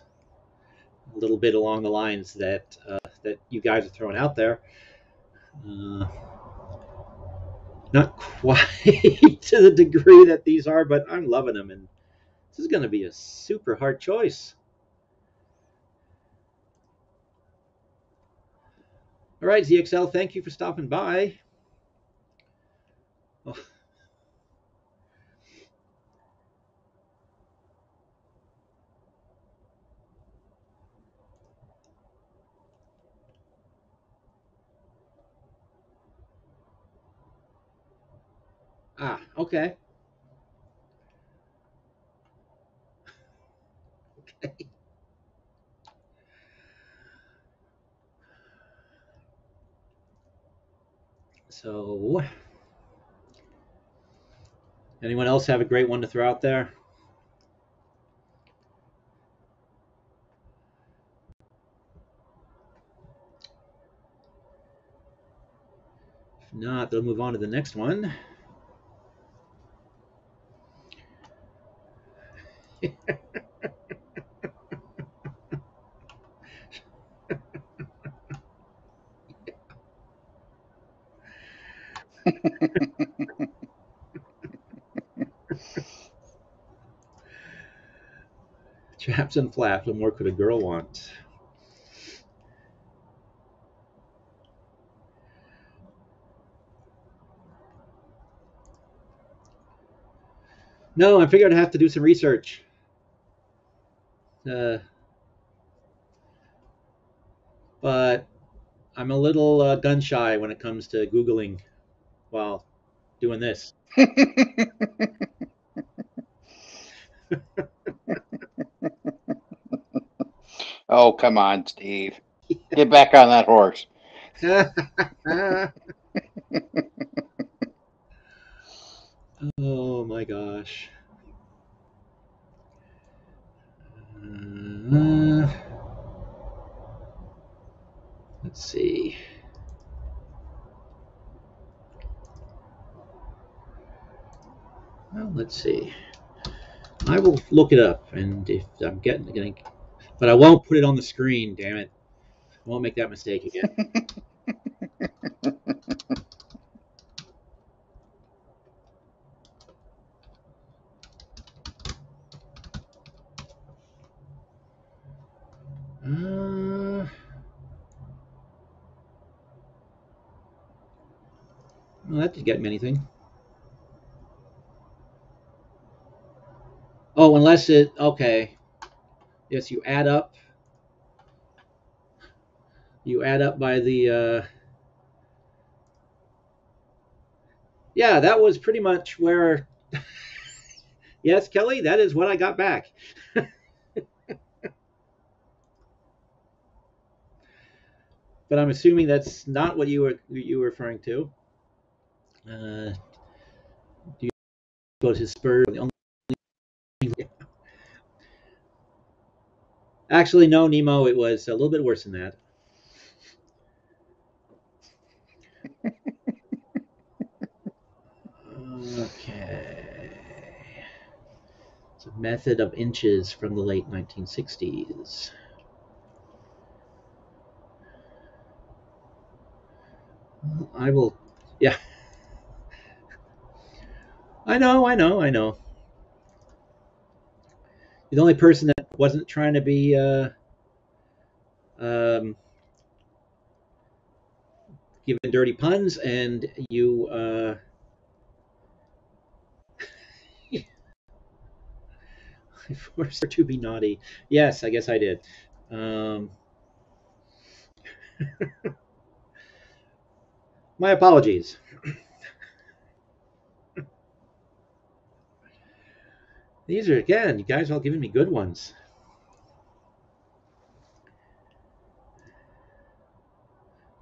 a little bit along the lines that uh, that you guys are throwing out there. Uh, not quite to the degree that these are but i'm loving them and this is going to be a super hard choice. All right zxl thank you for stopping by Ah, okay. okay. So Anyone else have a great one to throw out there? If not, they'll move on to the next one. Chaps and flaps, what more could a girl want? No, I figured I'd have to do some research. Uh, but I'm a little uh, gun shy when it comes to Googling while doing this. oh, come on, Steve. Get back on that horse. oh my gosh. Uh, let's see. Well, let's see. I will look it up, and if I'm getting, getting, but I won't put it on the screen. Damn it! I won't make that mistake again. Uh, well, that didn't get me anything. Oh, unless it, okay. Yes, you add up. You add up by the, uh, yeah, that was pretty much where, yes, Kelly, that is what I got back. but I'm assuming that's not what you were you were referring to. Uh, you go to Spurs? Only Actually, no, Nemo. It was a little bit worse than that. okay. It's a method of inches from the late 1960s. I will, yeah. I know, I know, I know. You're the only person that wasn't trying to be uh, um, giving dirty puns, and you uh, I forced her to be naughty. Yes, I guess I did. Um, my apologies. These are, again, you guys are all giving me good ones.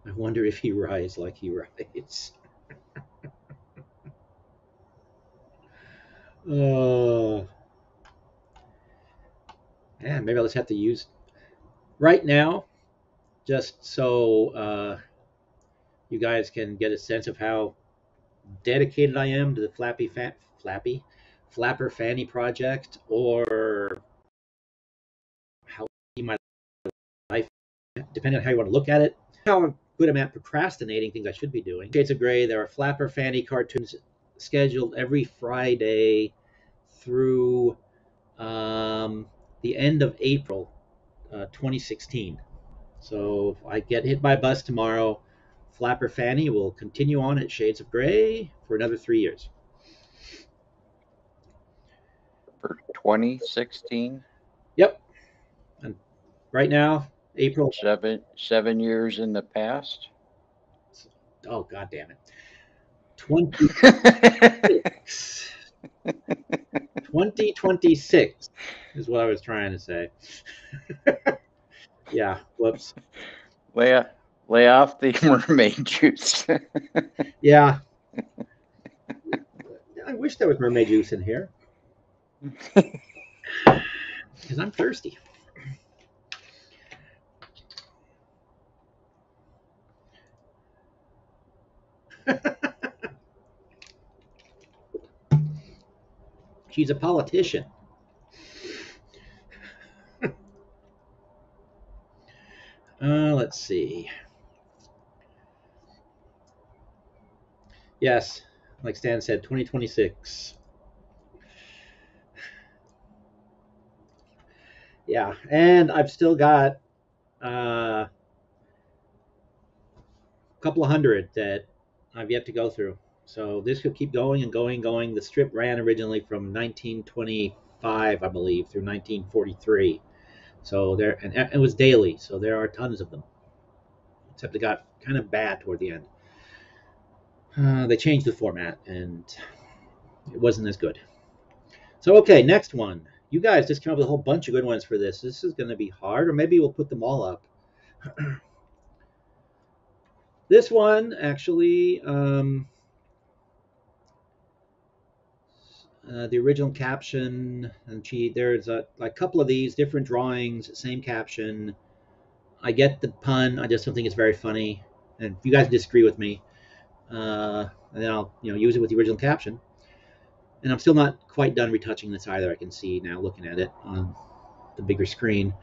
I wonder if he rides like he rides. Uh, yeah, maybe I'll just have to use right now, just so uh, you guys can get a sense of how dedicated I am to the Flappy Fat Flappy Flapper Fanny project or how my life, depending on how you want to look at it, how good I'm at procrastinating things I should be doing. Shades of Gray, there are Flapper Fanny cartoons scheduled every Friday through um, the end of April uh, 2016. So if I get hit by a bus tomorrow, Flapper Fanny will continue on at Shades of Gray for another three years. For 2016? Yep. And right now, April. Seven seven years in the past? Oh, god damn it. 26. 2026 is what I was trying to say. yeah, whoops. Lay, lay off the mermaid juice. yeah. I wish there was mermaid juice in here. Because I'm thirsty. She's a politician. uh, let's see. Yes, like Stan said, 2026. Yeah, and I've still got uh, a couple of hundred that I've yet to go through. So this could keep going and going and going. The strip ran originally from 1925, I believe, through 1943. So there, and it was daily. So there are tons of them. Except it got kind of bad toward the end. Uh, they changed the format, and it wasn't as good. So okay, next one. You guys just came up with a whole bunch of good ones for this. This is going to be hard, or maybe we'll put them all up. this one actually. Um, Uh, the original caption and she there's a, a couple of these different drawings same caption i get the pun i just don't think it's very funny and if you guys disagree with me uh, and then i'll you know use it with the original caption and i'm still not quite done retouching this either i can see now looking at it on the bigger screen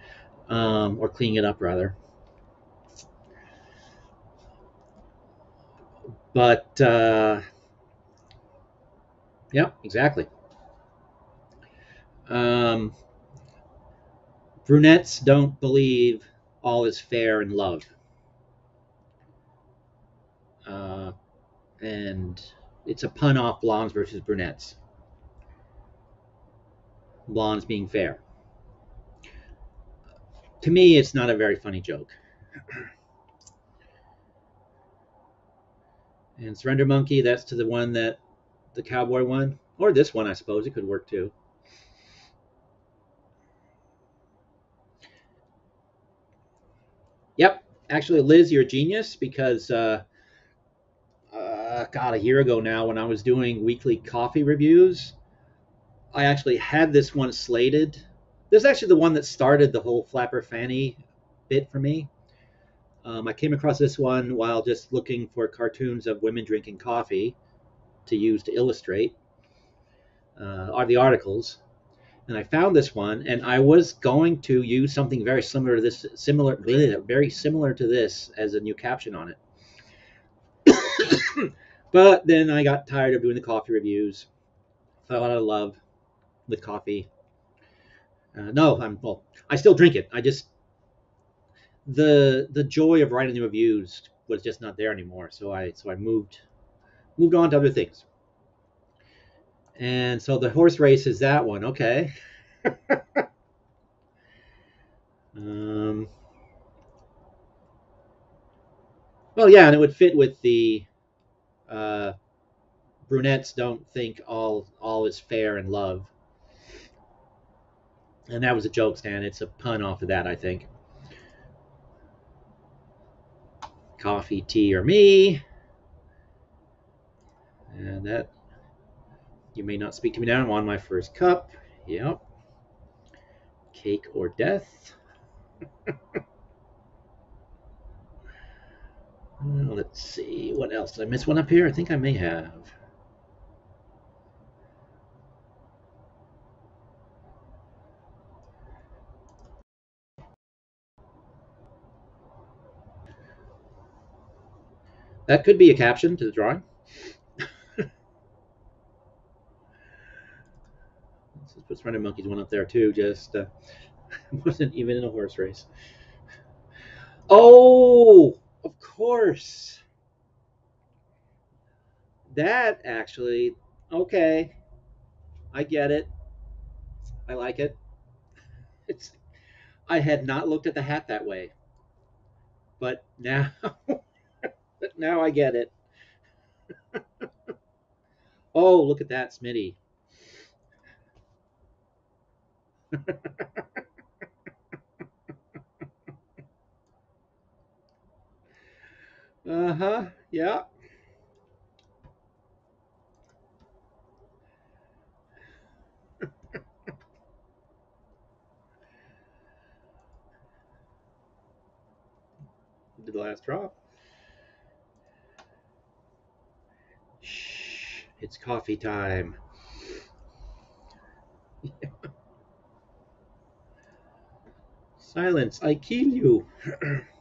um, or cleaning it up rather but uh, yeah, exactly. Um, brunettes don't believe all is fair in love. Uh, and it's a pun off blondes versus brunettes. Blondes being fair. To me, it's not a very funny joke. And Surrender Monkey, that's to the one that the cowboy one. Or this one, I suppose. It could work too. Yep. Actually, Liz, you're a genius because, uh, uh, God, a year ago now, when I was doing weekly coffee reviews, I actually had this one slated. This is actually the one that started the whole Flapper Fanny bit for me. Um, I came across this one while just looking for cartoons of women drinking coffee to use to illustrate uh, are the articles. And I found this one, and I was going to use something very similar to this, similar, very similar to this as a new caption on it. but then I got tired of doing the coffee reviews. Fell out of love with coffee. Uh, no, I'm well. I still drink it. I just the the joy of writing the reviews was just not there anymore. So I so I moved moved on to other things. And so the horse race is that one. Okay. um, well, yeah, and it would fit with the uh, brunettes don't think all all is fair in love. And that was a joke, Stan. It's a pun off of that, I think. Coffee, tea, or me. And that you may not speak to me now. I'm on my first cup. Yep. Cake or death. Let's see. What else? Did I miss one up here? I think I may have. That could be a caption to the drawing. Let's put Surrender Monkey's one up there too. Just uh, wasn't even in a horse race. Oh, of course. That actually, okay. I get it. I like it. It's. I had not looked at the hat that way, but now, but now I get it. oh, look at that, Smitty. Uh huh. Yeah. Did the last drop. Shh, it's coffee time. Silence, I kill you.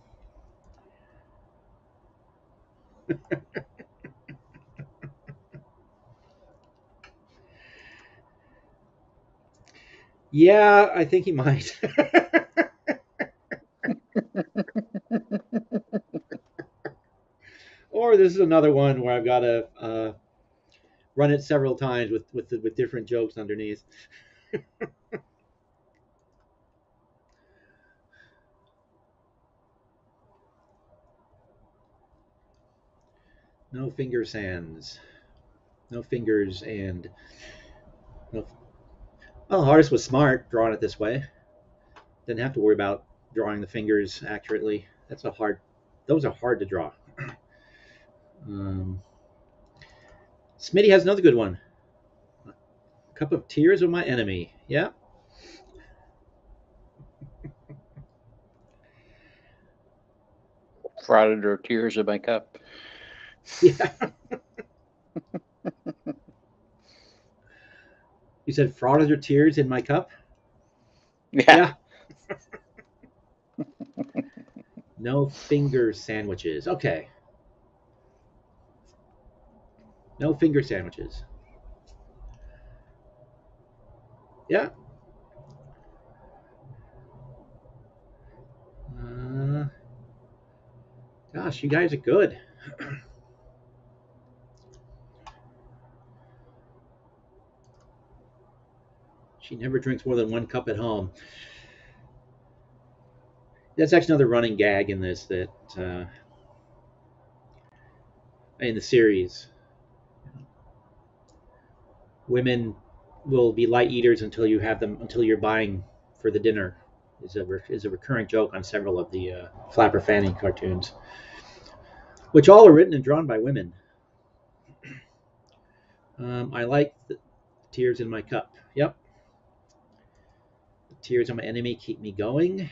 yeah, I think he might. or this is another one where I've got to uh, run it several times with with with different jokes underneath. no finger sands, no fingers, and no. Well, artist was smart drawing it this way. Didn't have to worry about drawing the fingers accurately. That's a hard. Those are hard to draw. um, Smitty has another good one. A Cup of tears of my enemy. Yeah. Frauded tears of my cup. Yeah. you said frauded your tears in my cup? Yeah. yeah. no finger sandwiches. Okay. No finger sandwiches. Yeah. Uh, Gosh, you guys are good. she never drinks more than one cup at home. That's actually another running gag in this that uh, in the series. Women will be light eaters until you have them until you're buying for the dinner is a is a recurring joke on several of the uh, Flapper Fanny cartoons, which all are written and drawn by women. Um, I like the tears in my cup. Yep. Tears of my enemy keep me going.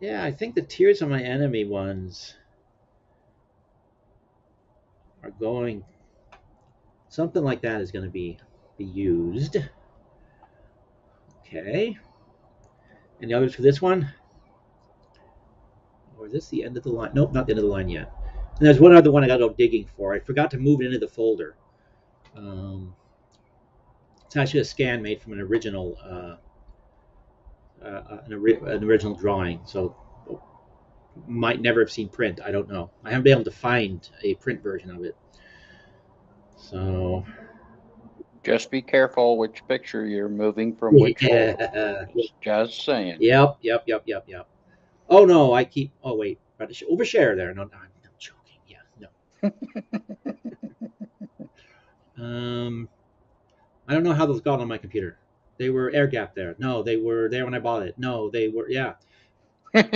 Yeah, I think the tears of my enemy ones are going. Something like that is going to be be used. Okay. Any others for this one? Or is this the end of the line? Nope, not the end of the line yet. And there's one other one I got to go digging for. I forgot to move it into the folder. Um, it's actually a scan made from an original uh, uh, an, an, original drawing, so might never have seen print. I don't know. I haven't been able to find a print version of it. So just be careful which picture you're moving from which yeah. Just saying. Yep, yep, yep, yep, yep. Oh no, I keep. Oh wait, overshare there. No, no, I'm, I'm joking. Yeah, no. um, I don't know how those got on my computer. They were air gap there. No, they were there when I bought it. No, they were. Yeah. right.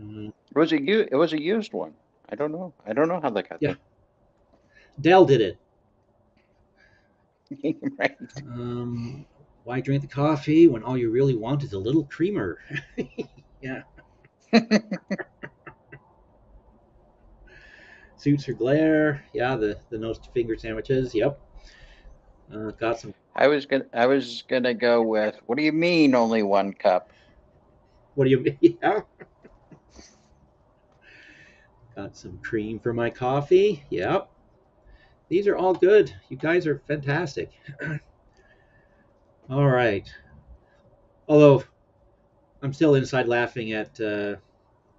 Um, was it you? It was a used one. I don't know. I don't know how they got yeah. there. Dell did it. right. Um, why drink the coffee when all you really want is a little creamer? yeah. Suits or glare? Yeah, the the no finger sandwiches. Yep. Uh, got some. I was gonna. I was gonna go with. What do you mean only one cup? What do you mean? Yeah. got some cream for my coffee. Yep these are all good. You guys are fantastic. all right. Although I'm still inside laughing at uh,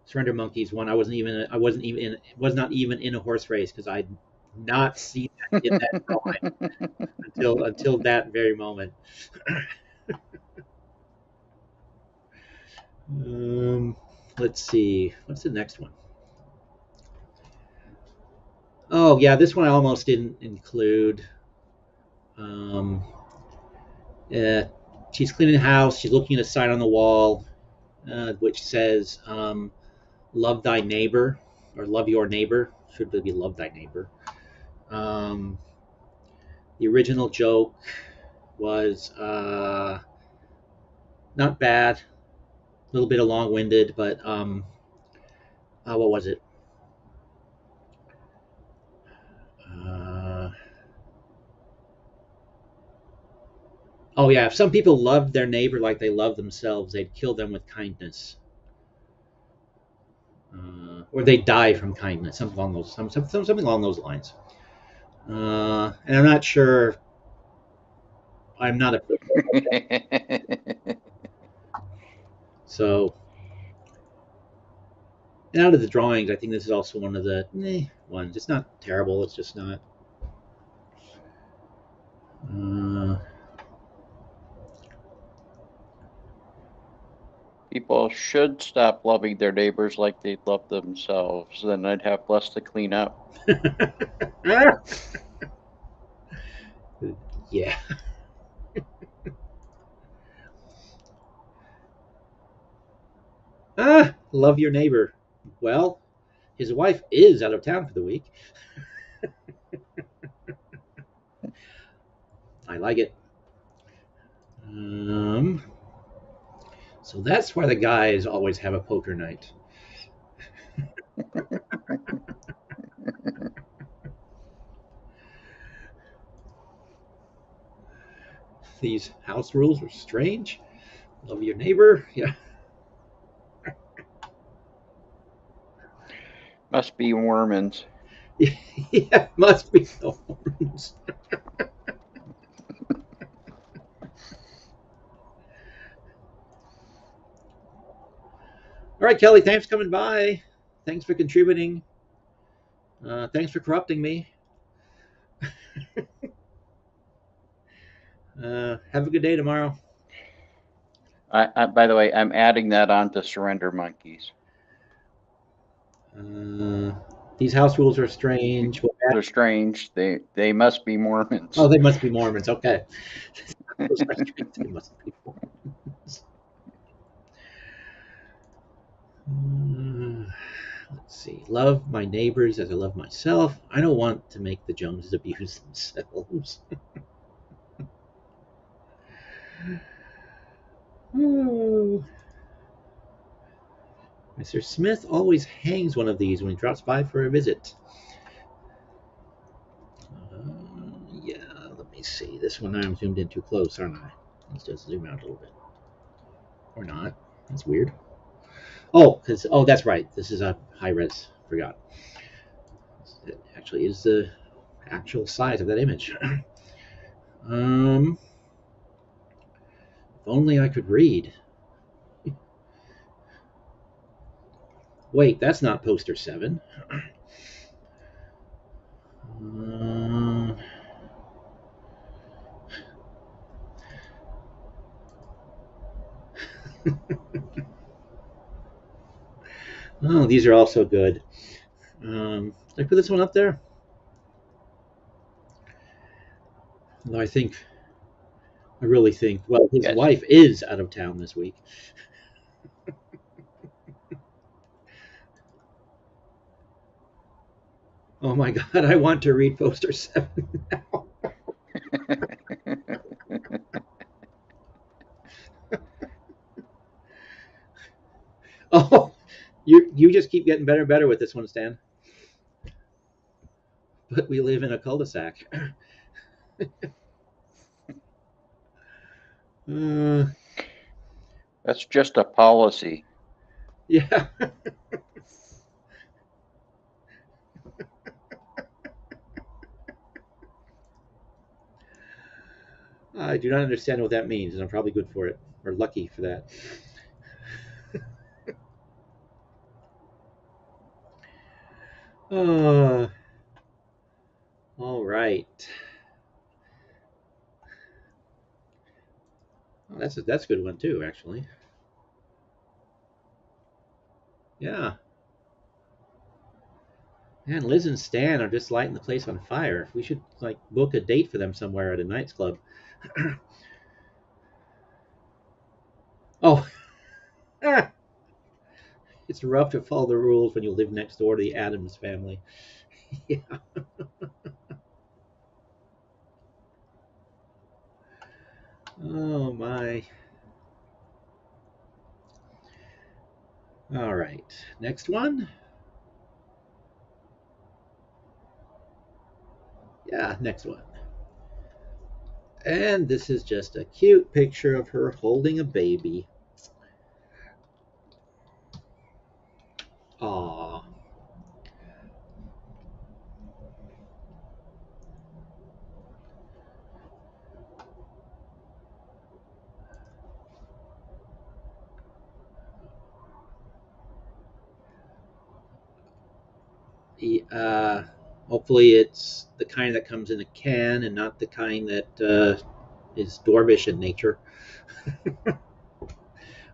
Surrender Monkeys one. I wasn't even I wasn't even in, was not even in a horse race because I'd not seen that in that until until that very moment. um, let's see. What's the next one? Oh yeah, this one I almost didn't include. Um, uh, she's cleaning the house. She's looking at a sign on the wall, uh, which says um, "Love thy neighbor" or "Love your neighbor." Should be "Love thy neighbor." Um, the original joke was uh, not bad, a little bit of long-winded, but um, uh, what was it? Oh yeah, if some people loved their neighbor like they love themselves, they'd kill them with kindness, uh, or they die from kindness, something along those some, some, something along those lines. Uh, and I'm not sure. I'm not a. so, and out of the drawings, I think this is also one of the eh, ones. It's not terrible. It's just not. Uh, People should stop loving their neighbors like they love themselves. Then I'd have less to clean up. yeah. ah, love your neighbor. Well, his wife is out of town for the week. I like it. Um, so that's why the guys always have a poker night. These house rules are strange. Love your neighbor. Yeah. Must be Mormons. yeah, must be the Mormons. All right, Kelly, thanks for coming by. Thanks for contributing. Uh, thanks for corrupting me. uh, have a good day tomorrow. I, I, by the way, I'm adding that on to Surrender Monkeys. Uh, these house rules are strange. We'll They're strange. They they must be Mormons. oh, they must be Mormons. Okay. they must be Mormons. Uh, let's see. Love my neighbors as I love myself. I don't want to make the Joneses abuse themselves. Mr. Smith always hangs one of these when he drops by for a visit. Uh, yeah, let me see. This one I'm zoomed in too close, aren't I? Let's just zoom out a little bit. Or not. That's weird. Oh, because oh, that's right. This is a high res. Forgot. It actually is the actual size of that image. um, if only I could read. Wait, that's not poster seven. Uh, oh, these are also good. Um, I put this one up there? Although I think, I really think, well, his Yes. wife is out of town this week. Oh my God, I want to read poster seven now. Oh, you just keep getting better and better with this one, Stan. But we live in a cul-de-sac. uh, That's just a policy. yeah. I do not understand what that means, and I'm probably good for it, or lucky for that. Uh, all right. Oh, that's a, that's a good one too, actually. Yeah. Man, Liz and Stan are just lighting the place on fire. We should like book a date for them somewhere at a night's club. oh. It's rough to follow the rules when you live next door to the Addams family. yeah. Oh my. All right. Next one. Yeah, next one. And this is just a cute picture of her holding a baby. Aww. Uh, hopefully it's the kind that comes in a can and not the kind that uh, is dwarvish in nature.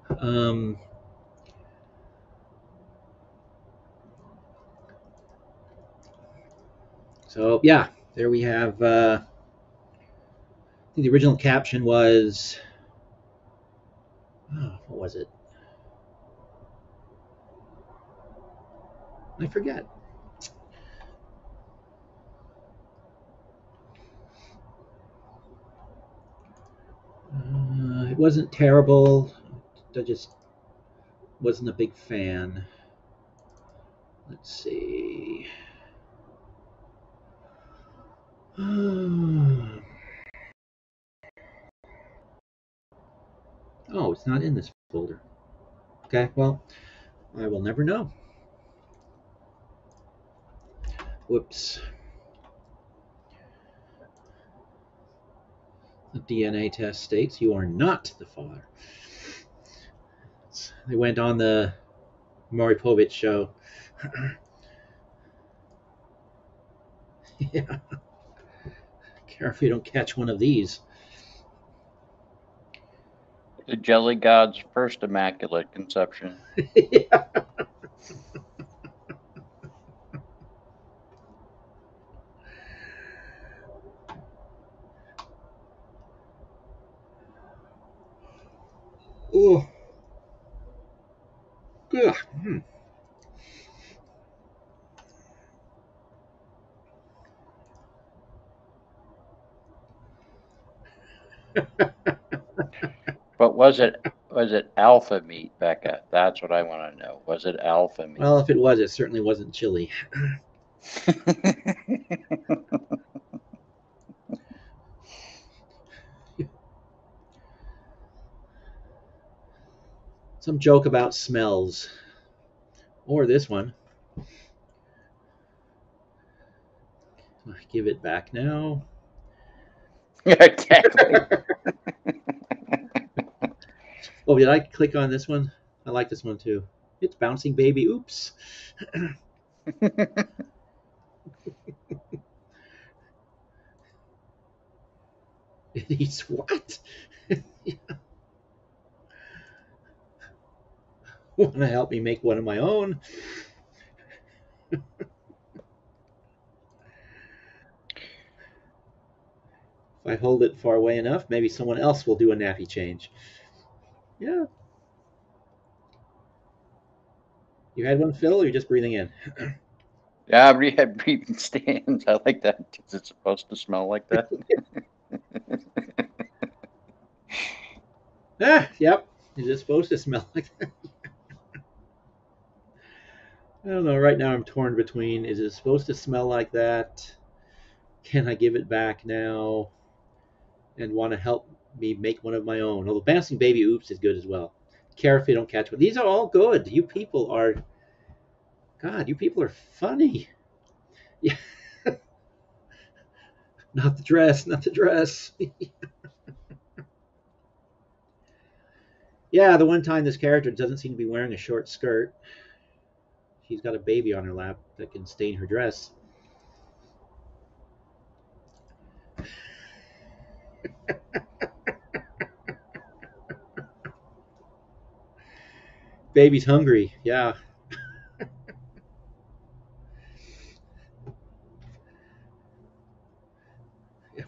um, so yeah, there we have. Uh, I think the original caption was. Oh, what was it? I forget. Uh, it wasn't terrible. I just wasn't a big fan. Let's see. Oh, it's not in this folder. Okay, well, I will never know. Whoops. The DNA test states you are not the father. They went on the Maury Povich show. yeah. Careful you don't catch one of these. The jelly god's first immaculate conception. yeah. Oh. Ugh. Hmm. But was it was it alpha meat, Becca? That's what I want to know. Was it alpha meat? Well, if it was, it certainly wasn't chili. Some joke about smells. Or this one. Give it back now. exactly. Oh, did I click on this one? I like this one too. It's bouncing baby. Oops. it eats what? Want to help me make one of my own? If I hold it far away enough, maybe someone else will do a nappy change. Yeah. You had one, Phil, or you're just breathing in? yeah, I had breathing stands. I like that. Is it supposed to smell like that? ah, yep. Is it supposed to smell like that? I don't know. Right now, I'm torn between is it supposed to smell like that? Can I give it back now? And want to help me make one of my own. Although Bouncing Baby Oops is good as well. Care if you don't catch one. These are all good. You people are, God, you people are funny. Yeah. not the dress, not the dress. yeah, the one time this character doesn't seem to be wearing a short skirt. She's got a baby on her lap that can stain her dress. Baby's hungry. Yeah.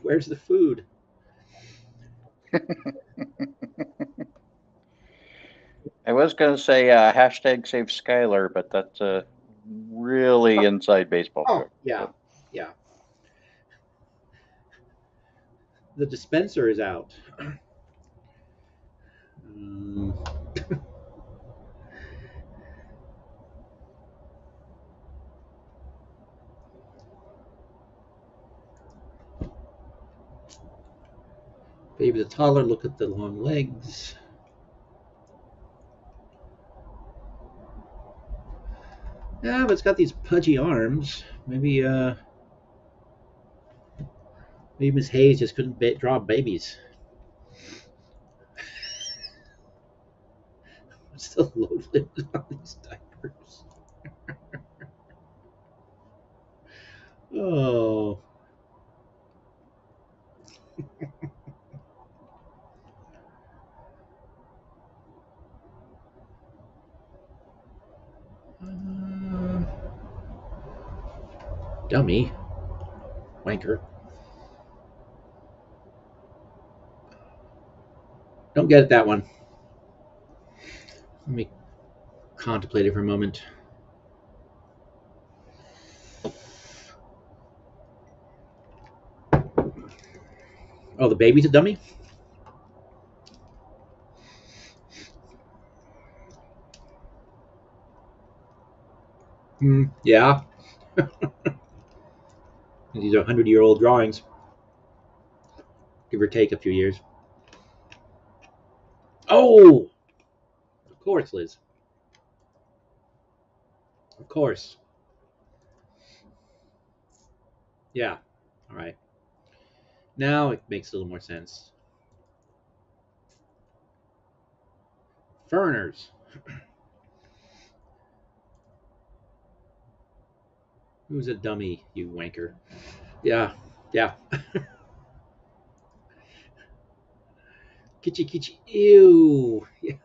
Where's the food? I was going to say uh, hashtag save Skyler, but that's a really inside baseball. Oh, yeah. The dispenser is out. Um, Baby the toddler, look at the long legs. Yeah, but it's got these pudgy arms. Maybe, uh, maybe Miss Hays just couldn't ba- draw babies. What's the load limit on these diapers? oh. Uh, dummy. Wanker. Don't get that one. Let me contemplate it for a moment. Oh, the baby's a dummy? Hmm, yeah. These are 100 year old drawings, give or take a few years. Oh! Of course, Liz. Of course. Yeah. All right. Now it makes a little more sense. Ferners. Who's a dummy, you wanker? Yeah, yeah. kitchy, kitchy. Ew. Yeah.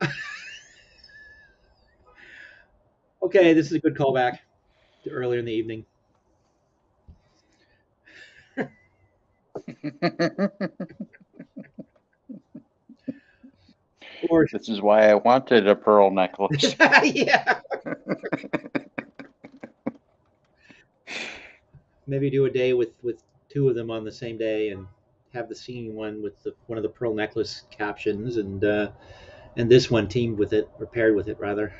okay, this is a good callback to earlier in the evening. This is why I wanted a pearl necklace. yeah. Maybe do a day with with two of them on the same day and have the singing one with the one of the pearl necklace captions and uh, and this one teamed with it or paired with it rather.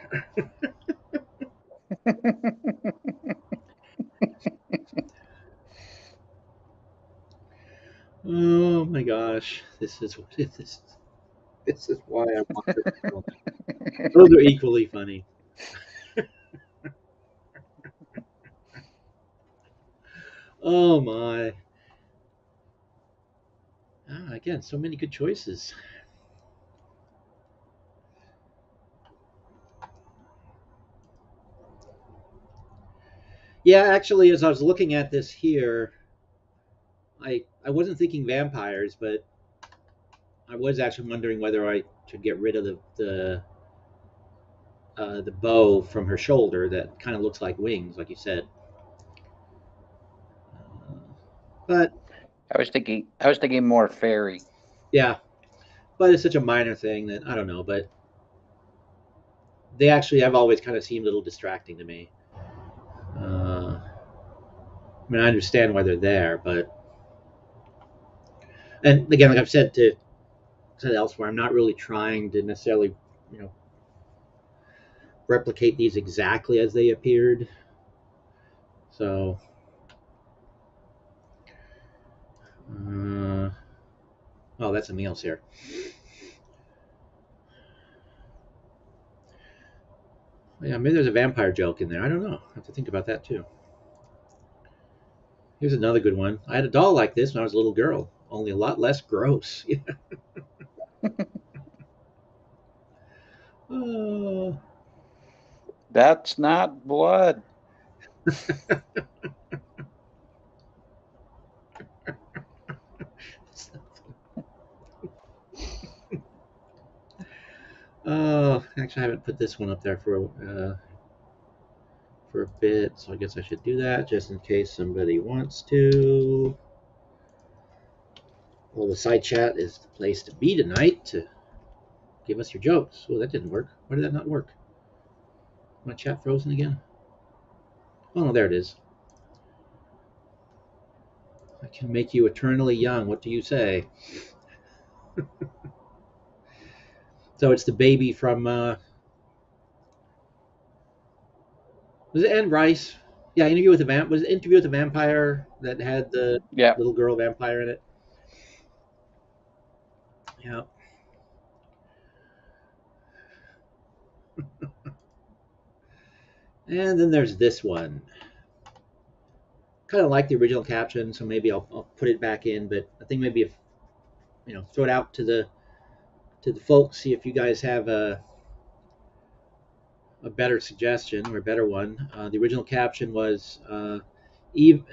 oh my gosh, this is this is. This is why I want. Those are equally funny. Oh my. Ah, again, so many good choices. Yeah, actually, as I was looking at this here, I I wasn't thinking vampires, but I was actually wondering whether I should get rid of the the uh, the bow from her shoulder that kind of looks like wings, like you said. Uh, but I was thinking, I was thinking more fairy. yeah, but it's such a minor thing that I don't know. But they actually have always kind of seemed a little distracting to me. Uh, I mean, I understand why they're there, but and again, like I've said to said elsewhere, I'm not really trying to necessarily, you know, replicate these exactly as they appeared. So, uh, oh, that's Emil's here. Yeah, maybe there's a vampire joke in there. I don't know. I have to think about that too. Here's another good one. I had a doll like this when I was a little girl, only a lot less gross. oh. That's not blood. Oh, actually, I haven't put this one up there for uh, for a bit, so I guess I should do that just in case somebody wants to. Well, the side chat is the place to be tonight to give us your jokes. Oh, that didn't work. Why did that not work? My chat frozen again? Oh, no, there it is. I can make you eternally young. What do you say? so it's the baby from. Uh, was it Anne Rice? Yeah, interview with the vamp. Was it interview with the vampire that had the Yeah. little girl vampire in it? Yeah. and then there's this one. Kind of like the original caption, so maybe I'll, I'll put it back in. But I think maybe if you know, throw it out to the to the folks, see if you guys have a a better suggestion or a better one. Uh, the original caption was uh, even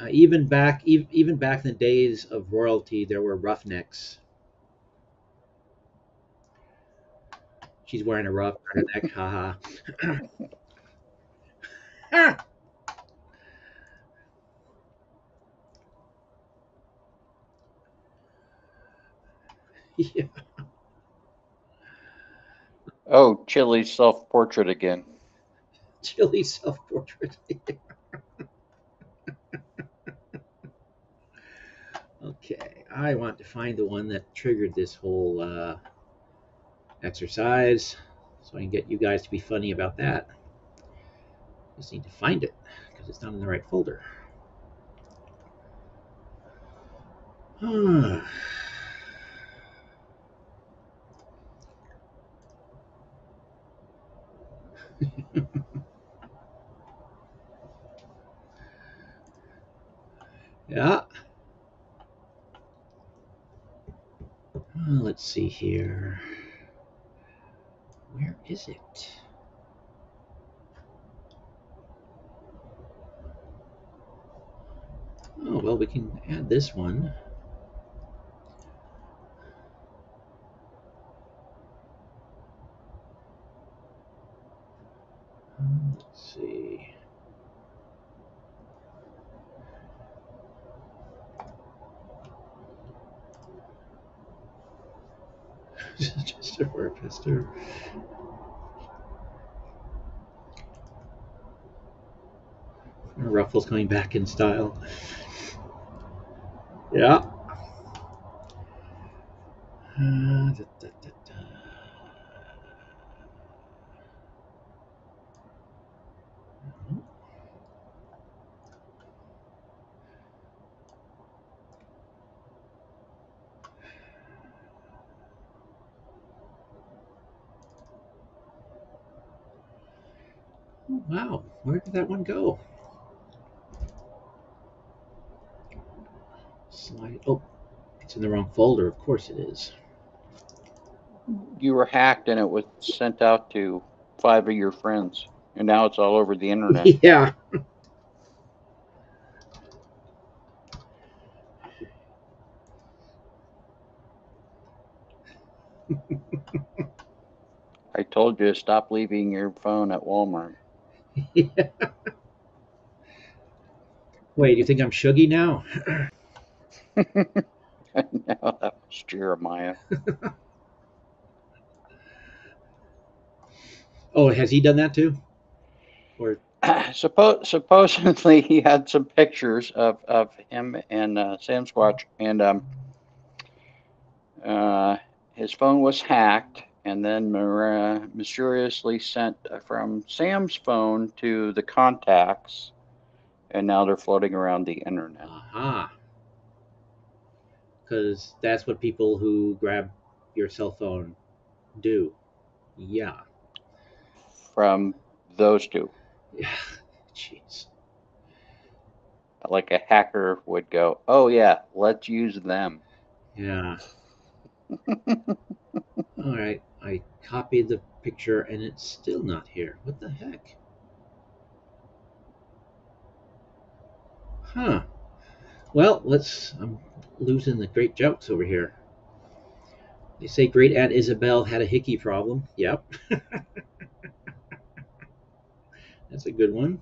uh, even back even, even back in the days of royalty, there were roughnecks. She's wearing a her neck. Haha. yeah. Oh, Chili's self portrait again. Chili self portrait. okay, I want to find the one that triggered this whole uh, exercise so I can get you guys to be funny about that. Just need to find it because it's not in the right folder. yeah. Uh, let's see here. Where is it? Oh, well, we can add this one. Let's see. Just a word, Mister. Ruffles coming back in style. Yeah. Uh, da, da, da, oh, wow, where did that one go? Slide. Oh, it's in the wrong folder. Of course it is. You were hacked and it was sent out to five of your friends, and now it's all over the internet. yeah. I told you to stop leaving your phone at Walmart. Yeah. Wait, you think I'm Shuggy now? no, that was Jeremiah. oh, has he done that too? Or Suppo- supposedly he had some pictures of, of him and uh, Sasquatch, and um, uh, his phone was hacked, and then mysteriously sent uh, from Sam's phone to the contacts, and now they're floating around the internet. aha. Because that's what people who grab your cell phone do. Yeah. From those two, Yeah. Jeez. like a hacker would go, "Oh yeah, let's use them." Yeah. All right. I copied the picture and it's still not here. What the heck? Huh. Well, let's. I'm losing the great jokes over here. They say great Aunt Isabel had a hickey problem. Yep. That's a good one.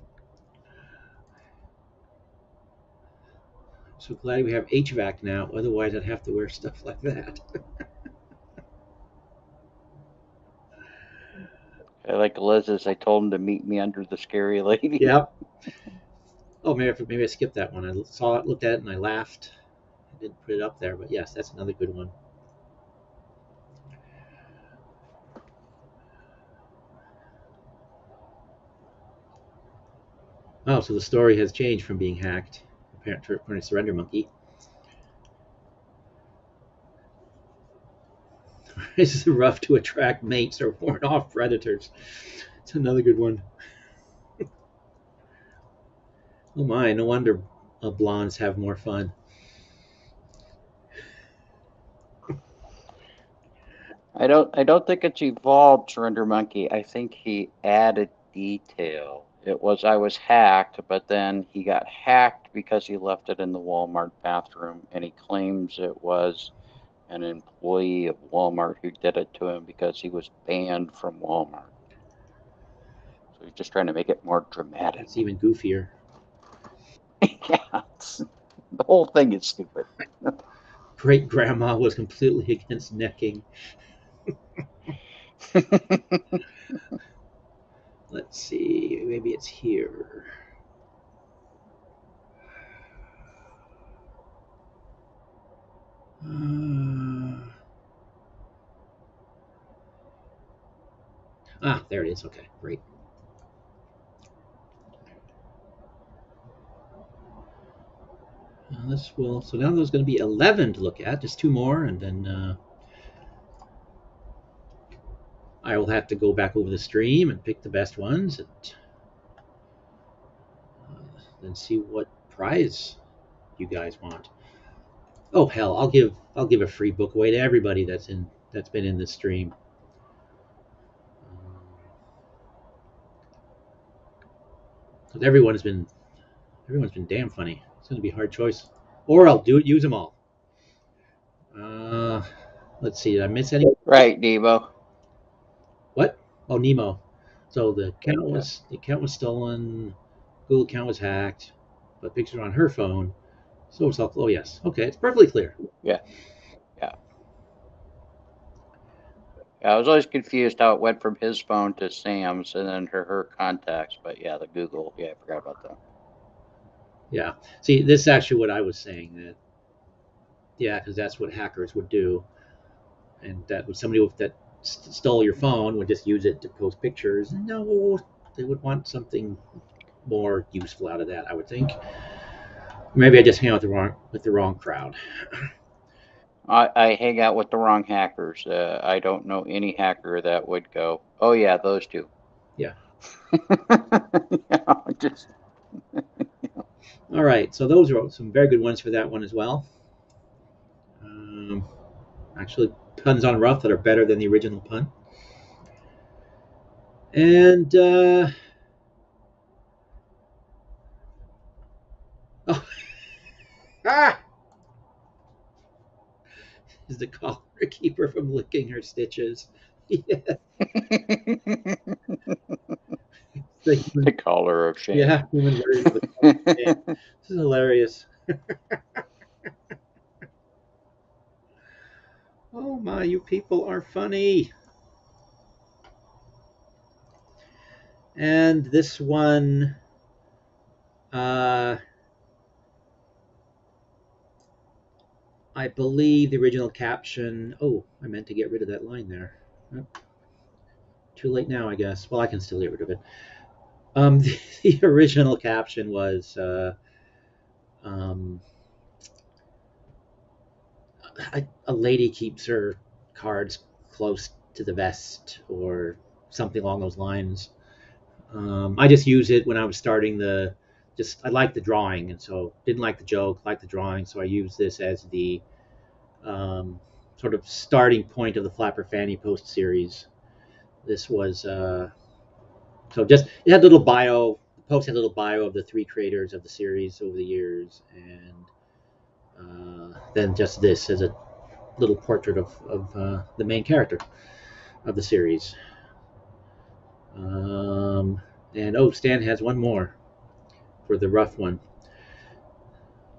So glad we have HVAC now. Otherwise, I'd have to wear stuff like that. I like Liz's. I told him to meet me under the scary lady. yep. Oh, maybe I, maybe I skipped that one. I saw it, looked at it, and I laughed. I didn't put it up there, but yes, that's another good one. Oh, so the story has changed from being hacked, according to Surrender Monkey. Is rough to attract mates or warn off predators. It's another good one. oh my, no wonder uh, blondes have more fun. I don't. I don't think it's evolved, Surrender Monkey. I think he added detail. It was I was hacked, but then he got hacked because he left it in the Walmart bathroom, and he claims it was an employee of Walmart who did it to him because he was banned from Walmart. So he's just trying to make it more dramatic. It's even goofier. yeah, the whole thing is stupid. Great grandma was completely against necking. Let's see, maybe it's here. Uh, ah, there it is. Okay, great. Uh, this will. So now there's going to be 11 to look at, just two more, and then uh, I will have to go back over the stream and pick the best ones and uh, then see what prize you guys want. Oh hell, I'll give I'll give a free book away to everybody that's in that's been in this stream. Because everyone has been everyone's been damn funny. It's going to be a hard choice, or I'll do it. Use them all. Uh, let's see. Did I miss any? Right, Devo. Oh, Nemo. So the oh, account was the account was stolen. Google account was hacked, but pictures are on her phone. So it's all. Oh yes. Okay, it's perfectly clear. Yeah, Yeah. I was always confused how it went from his phone to Sam's and then her her contacts. But yeah, the Google. Yeah, I forgot about that. Yeah. See, this is actually what I was saying. That yeah, because that's what hackers would do, and that was somebody with- that st- stole your phone would just use it to post pictures. No, they would want something more useful out of that. I would think. Maybe I just hang out with the wrong with the wrong crowd. I, I hang out with the wrong hackers. Uh, I don't know any hacker that would go, oh yeah, those two. Yeah. Know, just All right, so those are some very good ones for that one as well. Um, actually, puns on rough that are better than the original pun. And uh, oh, ah, is the collar keeper from licking her stitches? yeah, the human- the color of shame. yeah, human version of the collar. Yeah, This is hilarious. Oh my, you people are funny. And this one, uh, I believe the original caption. Oh, I meant to get rid of that line there. Too late now, I guess. Well, I can still get rid of it. Um, the, the original caption was, uh, um, a, a lady keeps her cards close to the vest or something along those lines. Um, I just use it when I was starting the. Just I like the drawing, and so didn't like the joke, liked the drawing, so I used this as the um, sort of starting point of the Flapper Fanny Post series. This was uh, so just it had a little bio. The post had a little bio of the three creators of the series over the years, and uh, then just this as a little portrait of, of uh, the main character of the series. Um, and oh, Stan has one more for the rough one.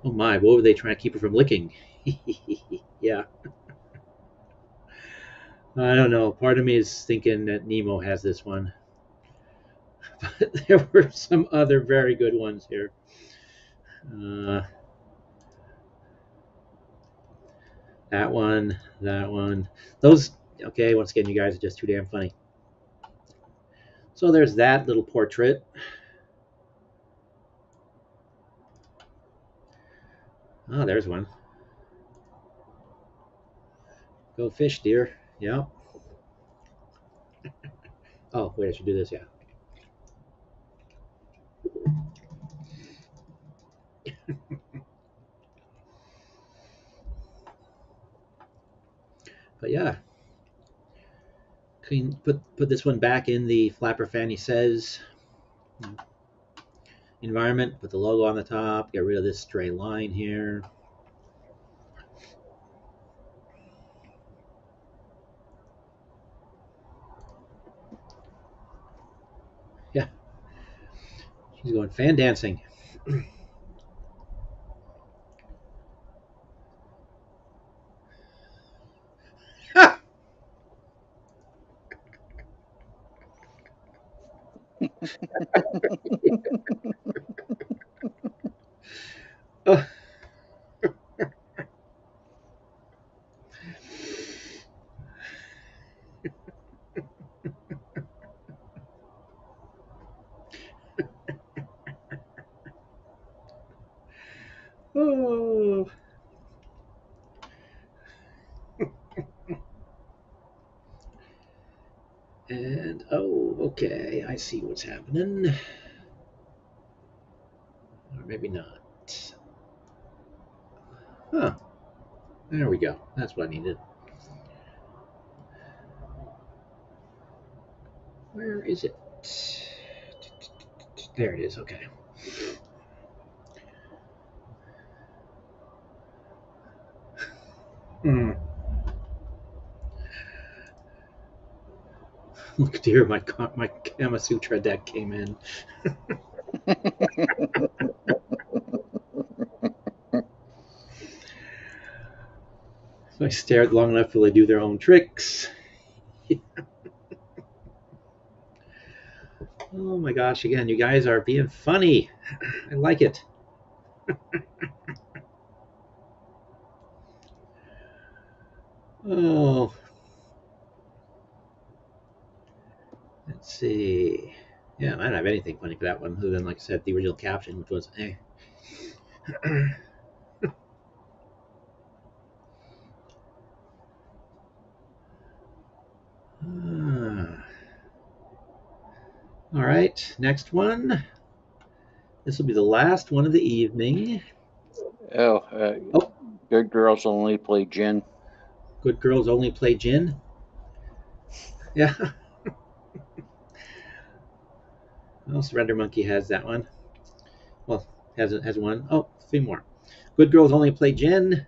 Oh my, what were they trying to keep her from licking? yeah. I don't know. Part of me is thinking that Nemo has this one. But there were some other very good ones here. Uh, that one, that one. Those, okay, once again, you guys are just too damn funny. So there's that little portrait. Ah, there's one. Go fish, dear. Yeah. oh, wait, I should do this, yeah. But yeah. Put put this one back in the Flapper Fanny Says environment. Put the logo on the top. Get rid of this stray line here. Yeah. She's going fan dancing. Uh, oh. And oh, okay, I see what's happening. Or maybe not. Huh. There we go. That's what I needed. Where is it? There it is. Okay. Hmm. Look, dear, my my Kama Sutra deck came in. so I stared long enough till they do their own tricks. oh my gosh! Again, you guys are being funny. I like it. oh. Let's see. Yeah, I don't have anything funny for that one, other than, like I said, the original caption, which was eh. All right, next one. This will be the last one of the evening. Oh, uh, Oh. good girls only play gin. Good girls only play gin. Yeah. well, Surrender Monkey has that one. Well, has has one. Oh, three more. Good girls only play gin.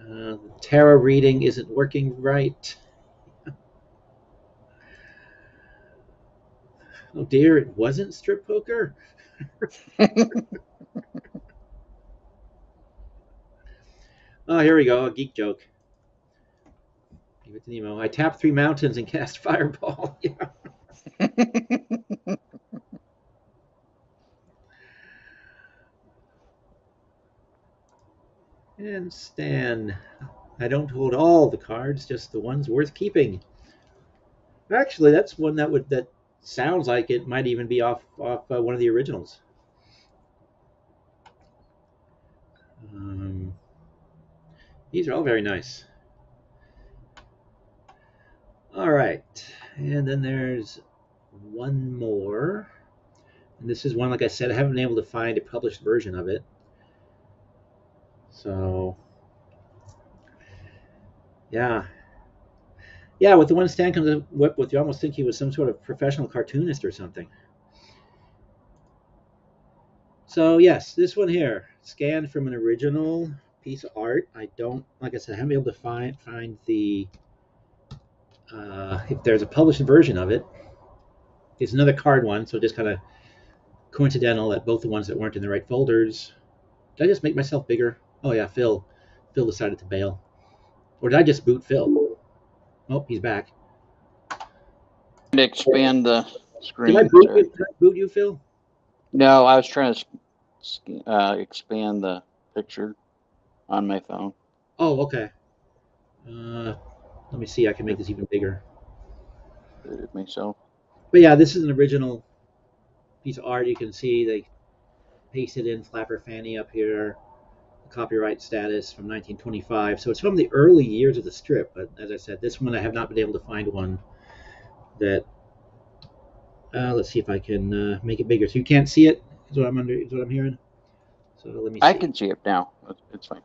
Uh, tarot reading isn't working right. Oh dear, it wasn't strip poker. Oh, here we go. A geek joke. Give it to Nemo. I tap three mountains and cast fireball. yeah. And Stan. I don't hold all the cards, just the ones worth keeping. Actually, that's one that would that sounds like it might even be off off uh, one of the originals. Um, these are all very nice. All right, and then there's one more. And this is one, like I said, I haven't been able to find a published version of it. So, yeah. Yeah, with the one Stan comes up with, you almost think he was some sort of professional cartoonist or something. So, yes, this one here, scanned from an original piece of art. I don't, like I said, I haven't been able to find find the uh, if there's a published version of it. It's another card one, so just kind of coincidental that both the ones that weren't in the right folders. Did I just make myself bigger? Oh yeah, Phil. Phil decided to bail. Or did I just boot Phil? Oh, he's back. And expand the Did screen. I boot you, did I boot you Phil? No, I was trying to uh, expand the picture on my phone. Oh, okay. Uh, let me see. I can make this even bigger. Did myself. But yeah, this is an original piece of art. You can see they pasted in Flapper Fanny up here, copyright status from 1925. So it's from the early years of the strip. But as I said, this one I have not been able to find one that. Uh, let's see if I can uh, make it bigger. So you can't see it. Is what I'm under. Is what I'm hearing. So let me. See. I can see it now. It's- It's fine.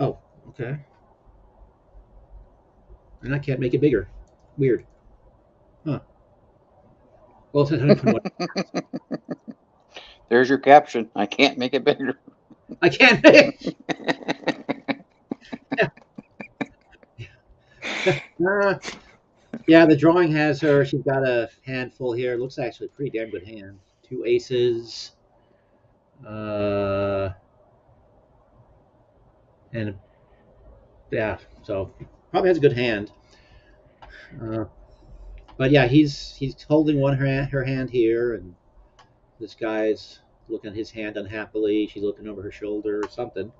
Oh, okay. And I can't make it bigger. Weird. Huh. Well, it says 121. There's your caption. I can't make it bigger. I can't make Uh, yeah, the drawing has her. She's got a handful here. Looks actually a pretty damn good hand. Two aces. Uh, and yeah, so probably has a good hand. Uh, but yeah, he's he's holding one her her hand here, and this guy's looking at his hand unhappily. She's looking over her shoulder or something.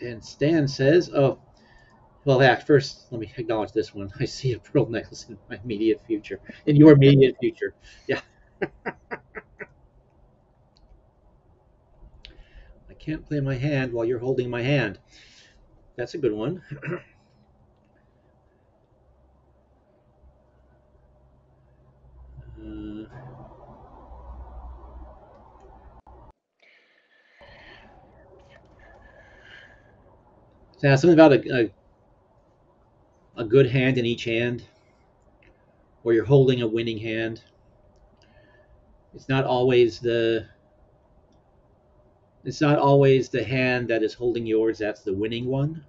And Stan says, "Oh, well, yeah, first, let me acknowledge this one. I see a pearl necklace in my immediate future, in your immediate future. Yeah. I can't play my hand while you're holding my hand. That's a good one. Uh, So yeah, something about a, a a good hand in each hand, or you're holding a winning hand. It's not always the it's not always the hand that is holding yours that's the winning one.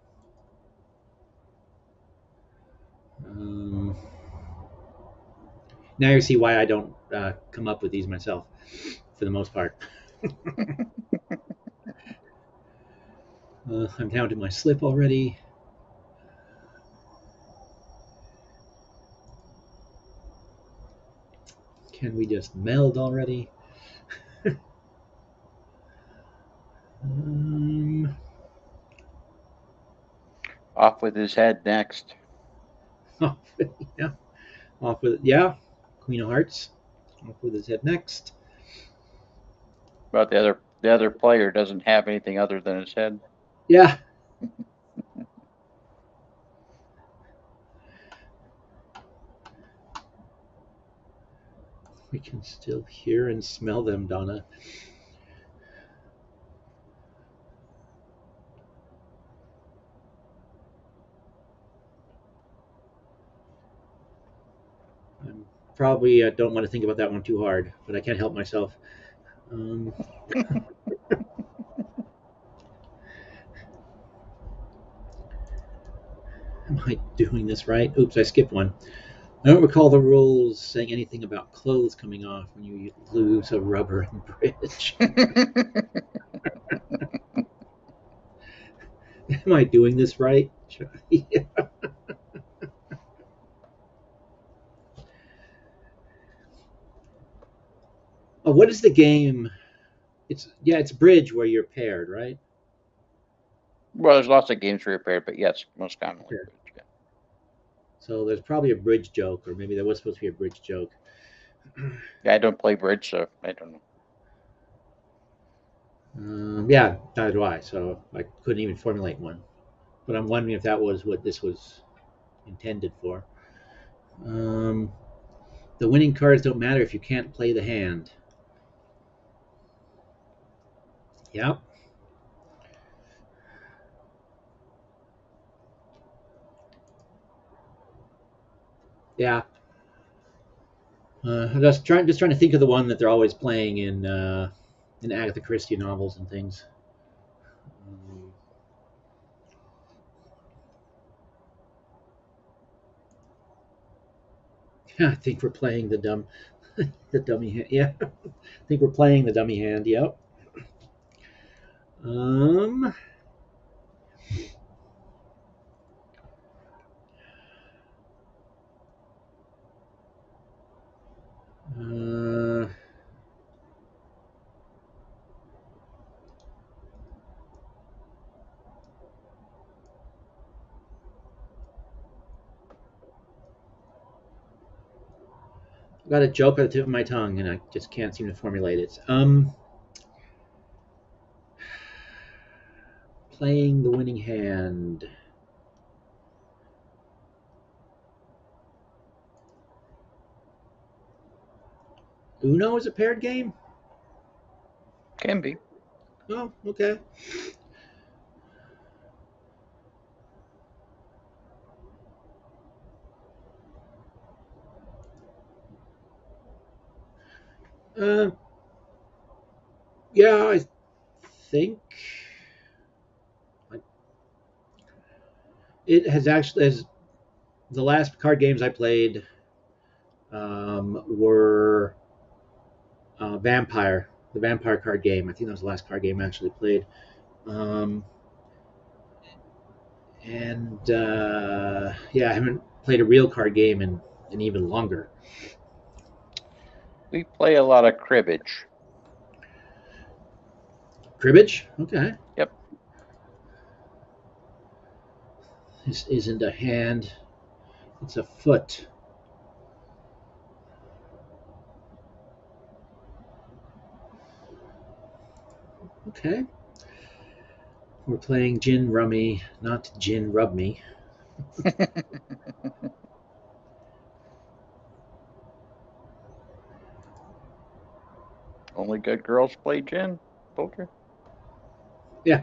Um, now you see why I don't uh, come up with these myself, for the most part. uh, I'm down to my slip already. Can we just meld already? um, Off with his head next. off, yeah, off with yeah, Queen of Hearts. Off with his head next. But the other the other player doesn't have anything other than his head. Yeah. we can still hear and smell them, Donna. I'm probably uh, don't want to think about that one too hard, but I can't help myself. Um, Am I doing this right? Oops, I skipped one. I don't recall the rules saying anything about clothes coming off when you lose a rubber bridge. Am I doing this right? Yeah. Oh, what is the game? It's yeah, it's bridge where you're paired, right? well, there's lots of games where you're paired, but yes, most commonly. So there's probably a bridge joke, or maybe there was supposed to be a bridge joke. Yeah, I don't play bridge, so I don't know. Um, yeah, neither do I. So I couldn't even formulate one. But I'm wondering if that was what this was intended for. Um, the winning cards don't matter if you can't play the hand. Yep. Yeah. Uh, I'm just trying, just trying to think of the one that they're always playing in uh, in Agatha Christie novels and things. Yeah, I think we're playing the dumb, the dummy hand. Yeah, I think we're playing the dummy hand. Yep. Um. Uh, I've got a joke at the tip of my tongue, and I just can't seem to formulate it. Um, playing the winning hand. Uno is a paired game. Can be. Oh, okay. Uh, yeah, I think it has actually as the last card games I played um, were uh, Vampire, the Vampire card game. I think that was the last card game I actually played. Um, and uh, yeah, I haven't played a real card game in, in even longer. We play a lot of cribbage. Cribbage? Okay. Yep. This isn't a hand, it's a foot. Okay. We're playing Gin Rummy, not Gin Rub Me. Only good girls play gin poker. Yeah.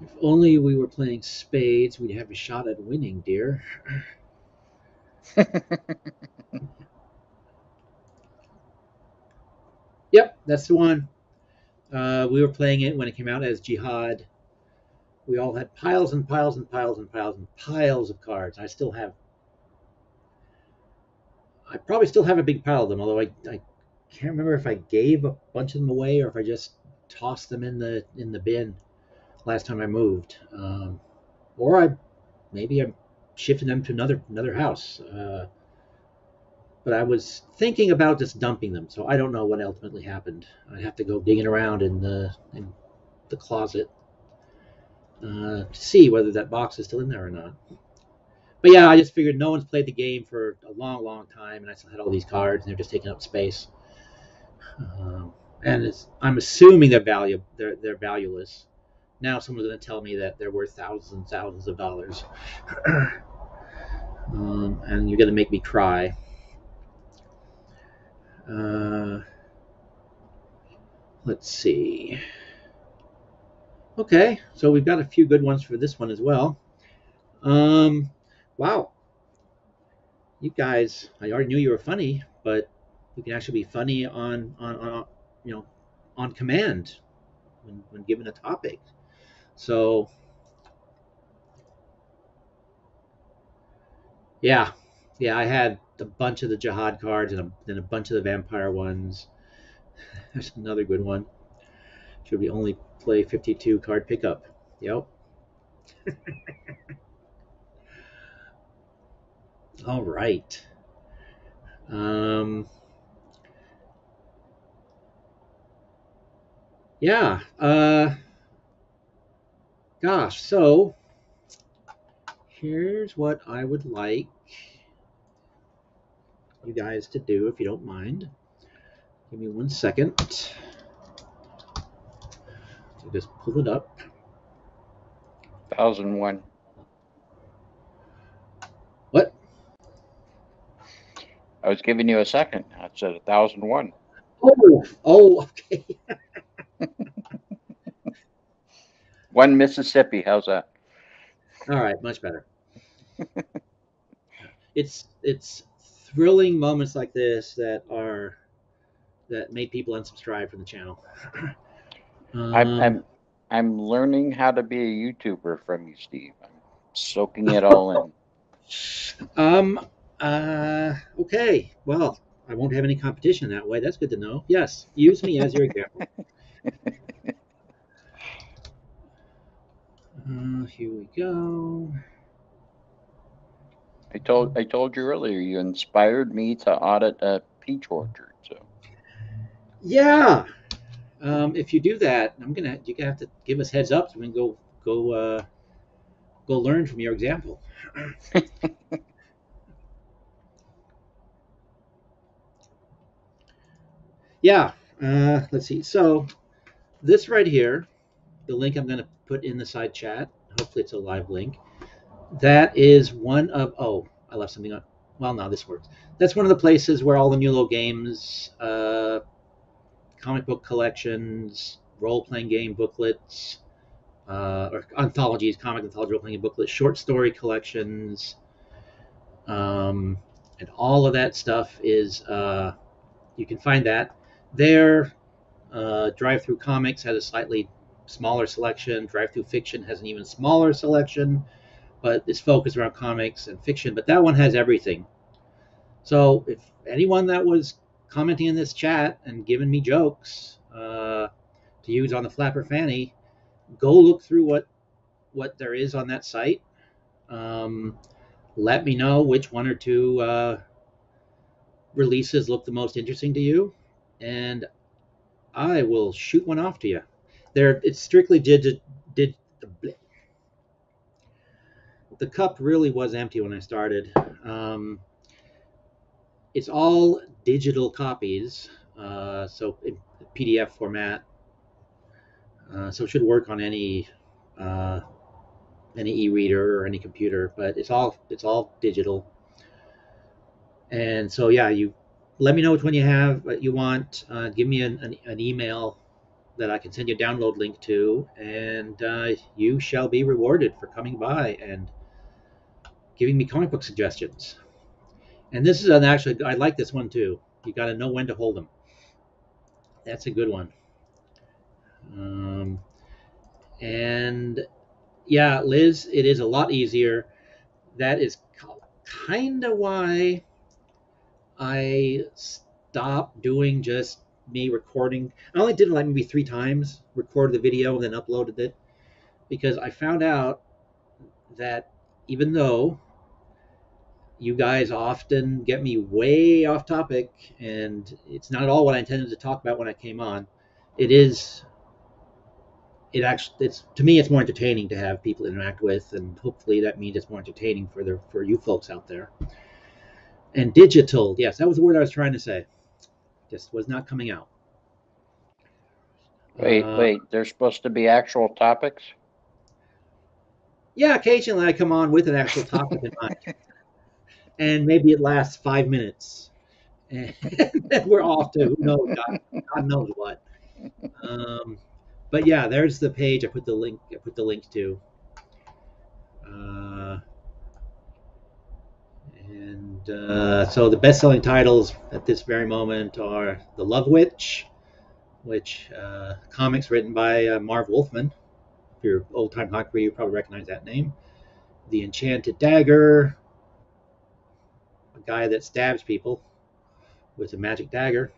If only we were playing spades, we'd have a shot at winning, dear. Yep, that's the one. Uh, we were playing it when it came out as Jyhad. We all had piles and piles and piles and piles and piles of cards. I still have. I probably still have a big pile of them, although I, I can't remember if I gave a bunch of them away or if I just tossed them in the in the bin last time I moved, um, or I maybe I shifted them to another another house. Uh, but I was thinking about just dumping them, so I don't know what ultimately happened. I'd have to go digging around in the in the closet uh, to see whether that box is still in there or not. But yeah, I just figured no one's played the game for a long, long time, and I still had all these cards, and they're just taking up space. Um, and I'm assuming they're value they're they're valueless. Now someone's going to tell me that they're worth thousands and thousands of dollars, um, and you're going to make me cry. Uh, let's see. Okay, so we've got a few good ones for this one as well. Um, wow. You guys, I already knew you were funny, but you can actually be funny on, on, on you know, on command when, when given a topic. So, yeah, yeah, I had a bunch of the Jyhad cards and a, and a bunch of the Vampire ones. There's another good one. Should we only play 52 card pickup? Yep. All right. Um, yeah. Uh, gosh, so here's what I would like you guys to do if you don't mind. Give me one second. So just pull it up. Thousand one. What? I was giving you a second. I said a thousand one. Oh, oh, okay. one Mississippi. How's that? All right, much better. it's it's thrilling moments like this that are that made people unsubscribe from the channel. um, I'm, I'm I'm learning how to be a YouTuber from you, Steve. I'm soaking it all in. Um. Uh. Okay. Well, I won't have any competition that way. That's good to know. Yes. Use me as your example. uh, here we go. I told I told you earlier you inspired me to audit a peach orchard. So yeah, um, if you do that, I'm gonna you're gonna have to give us heads up so we can go go uh, go learn from your example. yeah, uh, let's see. So this right here, the link I'm gonna put in the side chat. Hopefully it's a live link that is one of oh I left something on. Well, now this works. That's one of the places where all the NUELOW games, uh, comic book collections, role-playing game booklets, uh, or anthologies, comic anthology role-playing booklets, short story collections, um, and all of that stuff is uh, you can find that there. Uh, DriveThru Comics has a slightly smaller selection. DriveThru Fiction has an even smaller selection but it's focused around comics and fiction. But that one has everything. So if anyone that was commenting in this chat and giving me jokes uh, to use on the Flapper Fanny, go look through what what there is on that site. Um, let me know which one or two uh, releases look the most interesting to you, and I will shoot one off to you. There, it's strictly did did the cup really was empty when I started. Um, it's all digital copies, uh, so in PDF format. Uh, so it should work on any uh, any e-reader or any computer, but it's all it's all digital. And so yeah, you let me know which one you have, what you want. Uh, give me an, an, an email that I can send you a download link to, and uh, you shall be rewarded for coming by and giving me comic book suggestions. And this is an actually, I like this one too. You got to know when to hold them. That's a good one. Um, and yeah, Liz, it is a lot easier. That is kind of why I stopped doing just me recording. I only did it like maybe three times, recorded the video and then uploaded it, because I found out that even though you guys often get me way off topic and it's not at all what I intended to talk about when I came on, it is it actually it's to me it's more entertaining to have people interact with and hopefully that means it's more entertaining for the for you folks out there and digital yes that was the word i was trying to say just was not coming out Wait, Uh, wait. There's supposed to be actual topics. yeah occasionally i come on with an actual topic in mind and maybe it lasts five minutes. And then we're off to who knows god, god knows what. Um, but yeah there's the page i put the link i put the link to. Uh, and uh, so the best-selling titles at this very moment are the love witch which uh, comics written by uh, marv wolfman. If you're old-time reader you probably recognize that name. The enchanted dagger guy that stabs people with a magic dagger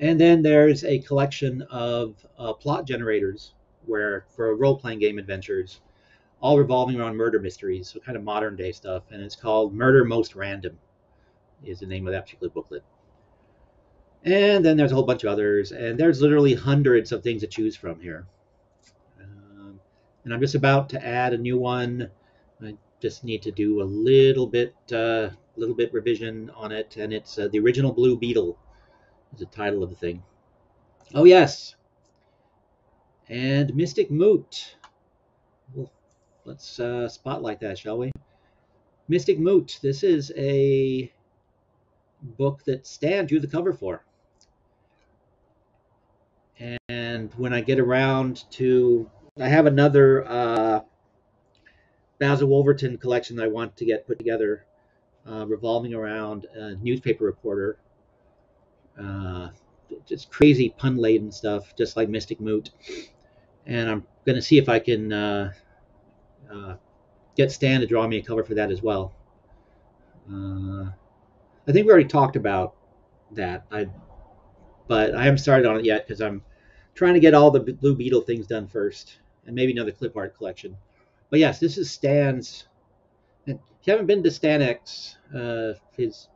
and then there's a collection of uh, plot generators where for role-playing game adventures, all revolving around murder mysteries, so kind of modern day stuff. And it's called Murder Most Random, is the name of that particular booklet. And then there's a whole bunch of others, and there's literally hundreds of things to choose from here. Um, and I'm just about to add a new one. Just need to do a little bit, uh, little bit revision on it, and it's uh, the original Blue Beetle is the title of the thing. Oh yes, and Mystic Moot. Well, let's uh, spotlight that, shall we? Mystic Moot. This is a book that Stan drew the cover for. And when I get around to, I have another uh, Basil Wolverton collection that I want to get put together, uh, revolving around a newspaper reporter uh, just crazy pun laden stuff, just like Mystic Moot. And I'm going to see if I can uh, uh, get Stan to draw me a cover for that as well. Uh, I think we already talked about that. I, but I haven't started on it yet because I'm trying to get all the Blue Beetle things done first, and maybe another clip art collection. But yes, this is Stan's. If you haven't been to Stan X, uh, his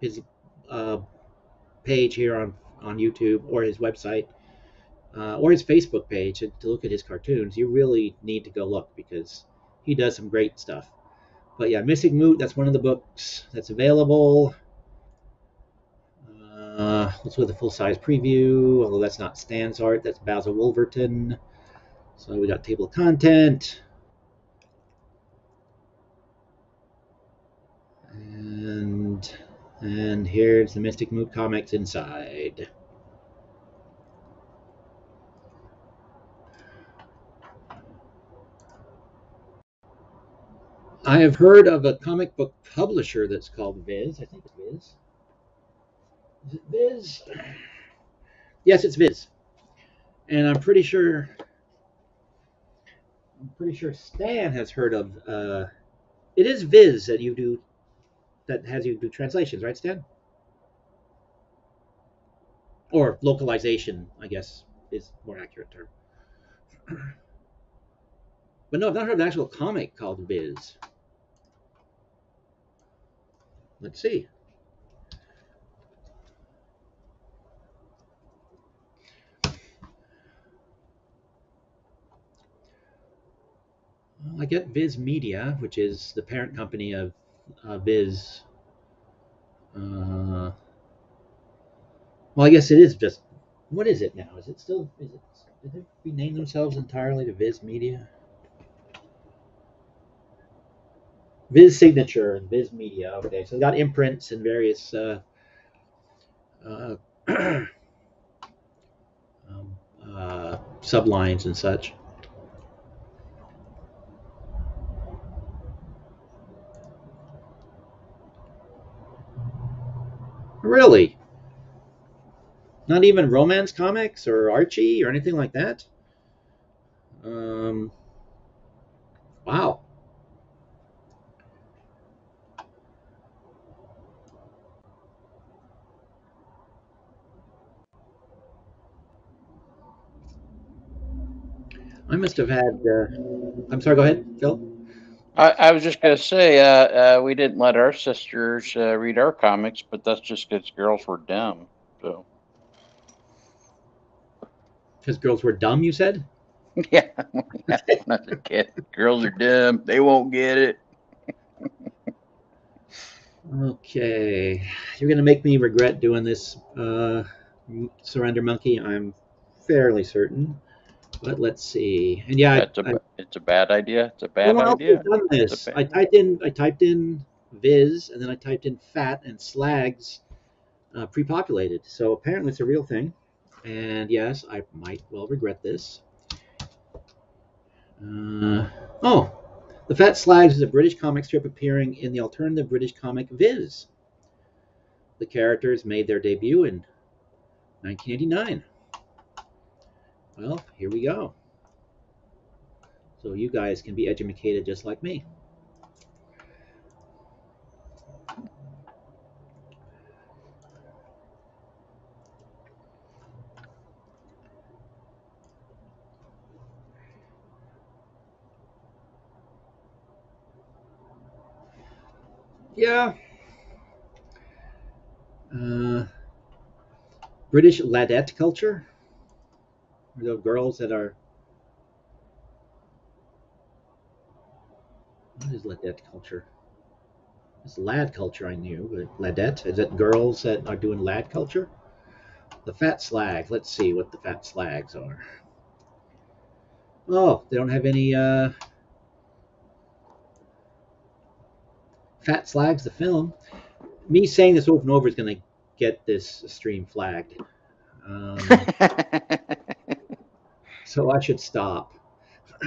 his uh, page here on, on YouTube or his website uh, or his Facebook page to look at his cartoons, you really need to go look because he does some great stuff. But yeah, Mystic Moot, that's one of the books that's available. Uh, let's with a full size preview, although that's not Stan's art, that's Basil Wolverton. So we got table of content. And here's the Mystic Moot comics inside. I have heard of a comic book publisher that's called Viz. I think it's Viz. Is it Viz? Yes, it's Viz. And I'm pretty sure I'm pretty sure Stan has heard of uh it is Viz that you do that has you do translations, right, Stan? Or localization, I guess, is more accurate term. but no, I've not heard of an actual comic called Viz. Let's see. I get Viz Media, which is the parent company of uh, Viz. Uh, well, I guess it is just. What is it now? Is it still? Is it? Did they rename themselves entirely to Viz Media? Viz Signature and Viz Media. Okay, so they got imprints and various. Uh, uh, uh, uh, sublines and such. Really? Not even romance comics or Archie or anything like that? Um, wow. I must have had. Uh, I'm sorry. Go ahead, Phil. I, I was just gonna say, uh, uh, we didn't let our sisters uh, read our comics, but that's just because girls were dumb. So Because girls were dumb, you said. yeah, not a kid. Girls are dumb. They won't get it. Okay, you're gonna make me regret doing this, uh, Surrender Monkey. I'm fairly certain, but let's see. And yeah, That's a, I, I, it's a bad idea. It's a bad Well, idea. done this. I typed in I typed in Viz and then I typed in fat and slags uh, pre-populated. So apparently it's a real thing. And yes, I might well regret this. Uh, oh, the Fat Slags is a British comic strip appearing in the alternative British comic Viz. The characters made their debut in 1989. Well, here we go. So you guys can be educated just like me. Yeah. Uh, British ladette culture. The girls that are What is ladette culture? It's lad culture I knew, but ladette is it girls that are doing lad culture? The fat slag. Let's see what the fat slags are. Oh, they don't have any uh, fat slags. The film. Me saying this over and over is going to get this stream flagged. Um, so I should stop.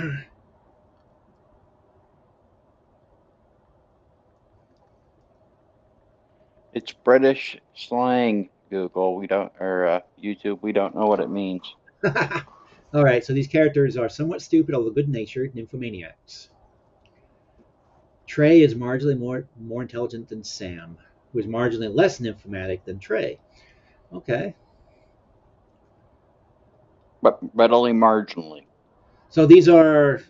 it's British slang. Google. We don't or uh, YouTube. We don't know what it means. All right, so these characters are somewhat stupid, although good-natured nymphomaniacs. Trey is marginally more more intelligent than Sam, who is marginally less nymphomatic than Trey. Okay, But but only marginally. so these are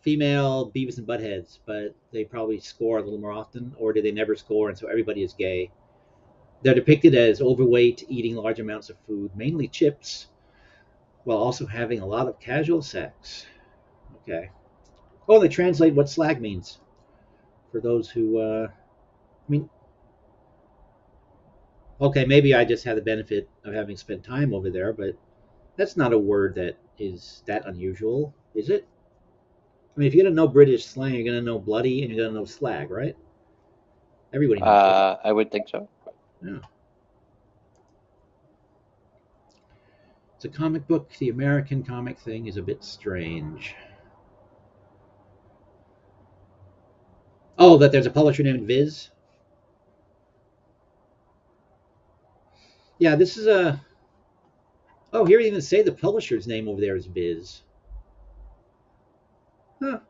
female Beavis and Buttheads, but they probably score a little more often, or do they never score, and so everybody is gay? They're depicted as overweight, eating large amounts of food, mainly chips, while also having a lot of casual sex. Okay. Oh, they translate what slag means for those who, uh, I mean, okay, maybe I just had the benefit of having spent time over there, but that's not a word that is that unusual, is it? I mean, if you're gonna know British slang, you're gonna know bloody and you're gonna know slag, right? Everybody. Uh, I would think so. Yeah. It's a comic book. The American comic thing is a bit strange. Oh, that there's a publisher named Viz. Yeah, this is a. Oh, here they even say the publisher's name over there is Biz. Huh.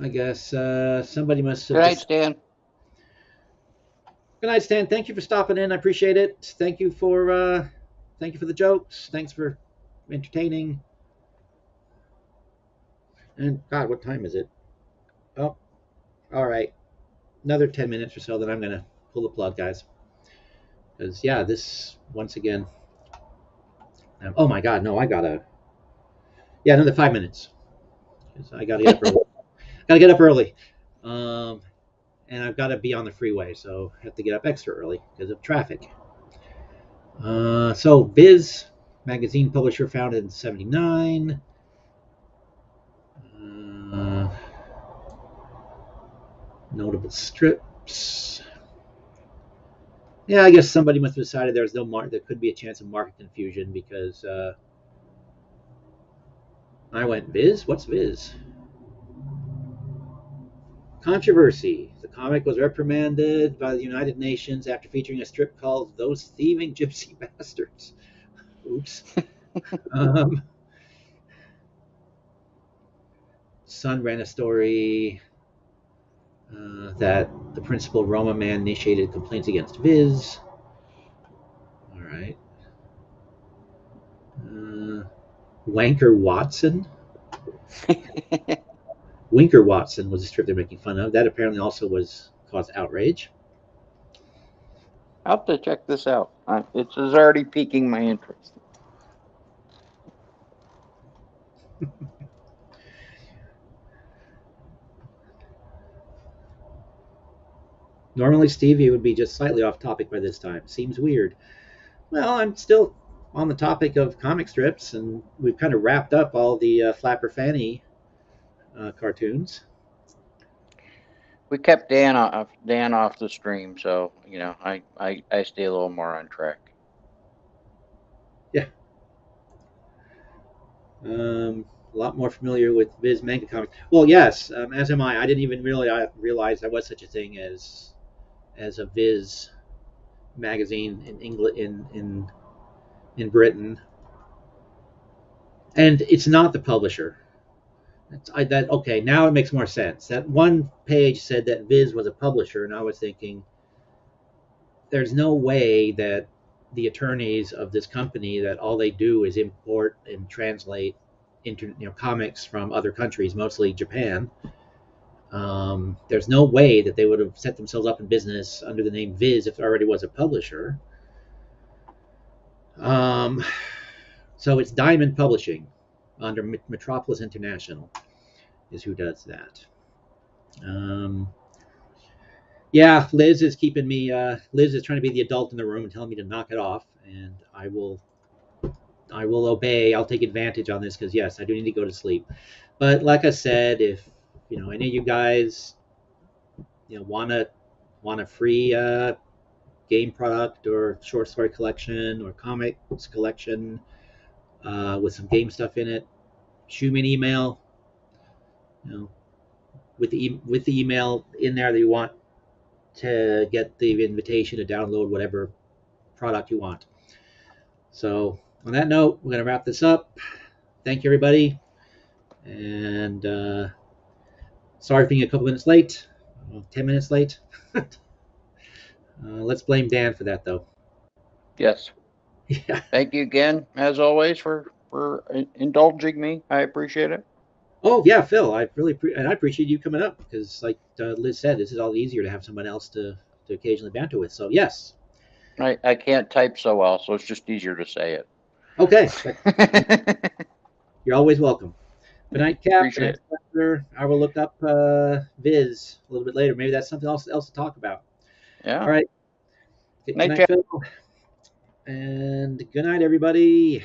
I guess uh, somebody must have. Good night, just- Stan. Good night, Stan. Thank you for stopping in. I appreciate it. Thank you for uh, thank you for the jokes. Thanks for entertaining. And God, what time is it? Oh, all right. Another ten minutes or so, then I'm gonna pull the plug, guys. Because yeah, this once again. Um, oh my God, no, I gotta. Yeah, another five minutes. I gotta get up early. gotta get up early. Um, and I've got to be on the freeway, so I have to get up extra early because of traffic. Uh, so, Biz magazine publisher founded in 79. Uh, notable strips. Yeah, I guess somebody must have decided there was no. There could be a chance of market confusion because uh, I went Viz. What's Viz? Controversy. The comic was reprimanded by the United Nations after featuring a strip called "Those Thieving Gypsy Bastards." Oops. um, Sun ran a story uh, that the principal Roma man initiated complaints against Viz. All right. Uh, Wanker Watson. Winker Watson was the strip they're making fun of. That apparently also was caused outrage. I'll have to check this out. It's already piquing my interest. Normally, Stevie would be just slightly off topic by this time. Seems weird. Well, I'm still on the topic of comic strips, and we've kind of wrapped up all the uh, Flapper Fanny uh, cartoons. We kept Dan off Dan off the stream, so you know I, I, I stay a little more on track. Yeah. Um, a lot more familiar with Viz manga comics. Well, yes, um, as am I. I didn't even really I realize there was such a thing as as a Viz magazine in England in in in Britain, and it's not the publisher. I, that okay? Now it makes more sense. That one page said that Viz was a publisher, and I was thinking, there's no way that the attorneys of this company that all they do is import and translate into you know comics from other countries, mostly Japan. Um, there's no way that they would have set themselves up in business under the name Viz if there already was a publisher. Um, so it's Diamond Publishing under Metropolis International is who does that. Um, yeah, Liz is keeping me. Uh, Liz is trying to be the adult in the room and telling me to knock it off, and I will. I will obey. I'll take advantage on this because yes, I do need to go to sleep. But like I said, if you know any of you guys, you know, wanna want a free uh, game product or short story collection or comics collection uh, with some game stuff in it, shoot me an email. You know, with the e- with the email in there that you want to get the invitation to download whatever product you want. So on that note, we're going to wrap this up. Thank you, everybody. And uh, sorry for being a couple minutes late, well, 10 minutes late. uh, let's blame Dan for that, though. Yes. Yeah. Thank you again, as always, for for indulging me. I appreciate it. Oh yeah, Phil. I really pre- and I appreciate you coming up because, like uh, Liz said, this is all easier to have someone else to to occasionally banter with. So yes. I I can't type so well, so it's just easier to say it. Okay. You're always welcome. Good night, Cap. I will look up uh, Viz a little bit later. Maybe that's something else else to talk about. Yeah. All right. Good night, Phil. And good night, everybody.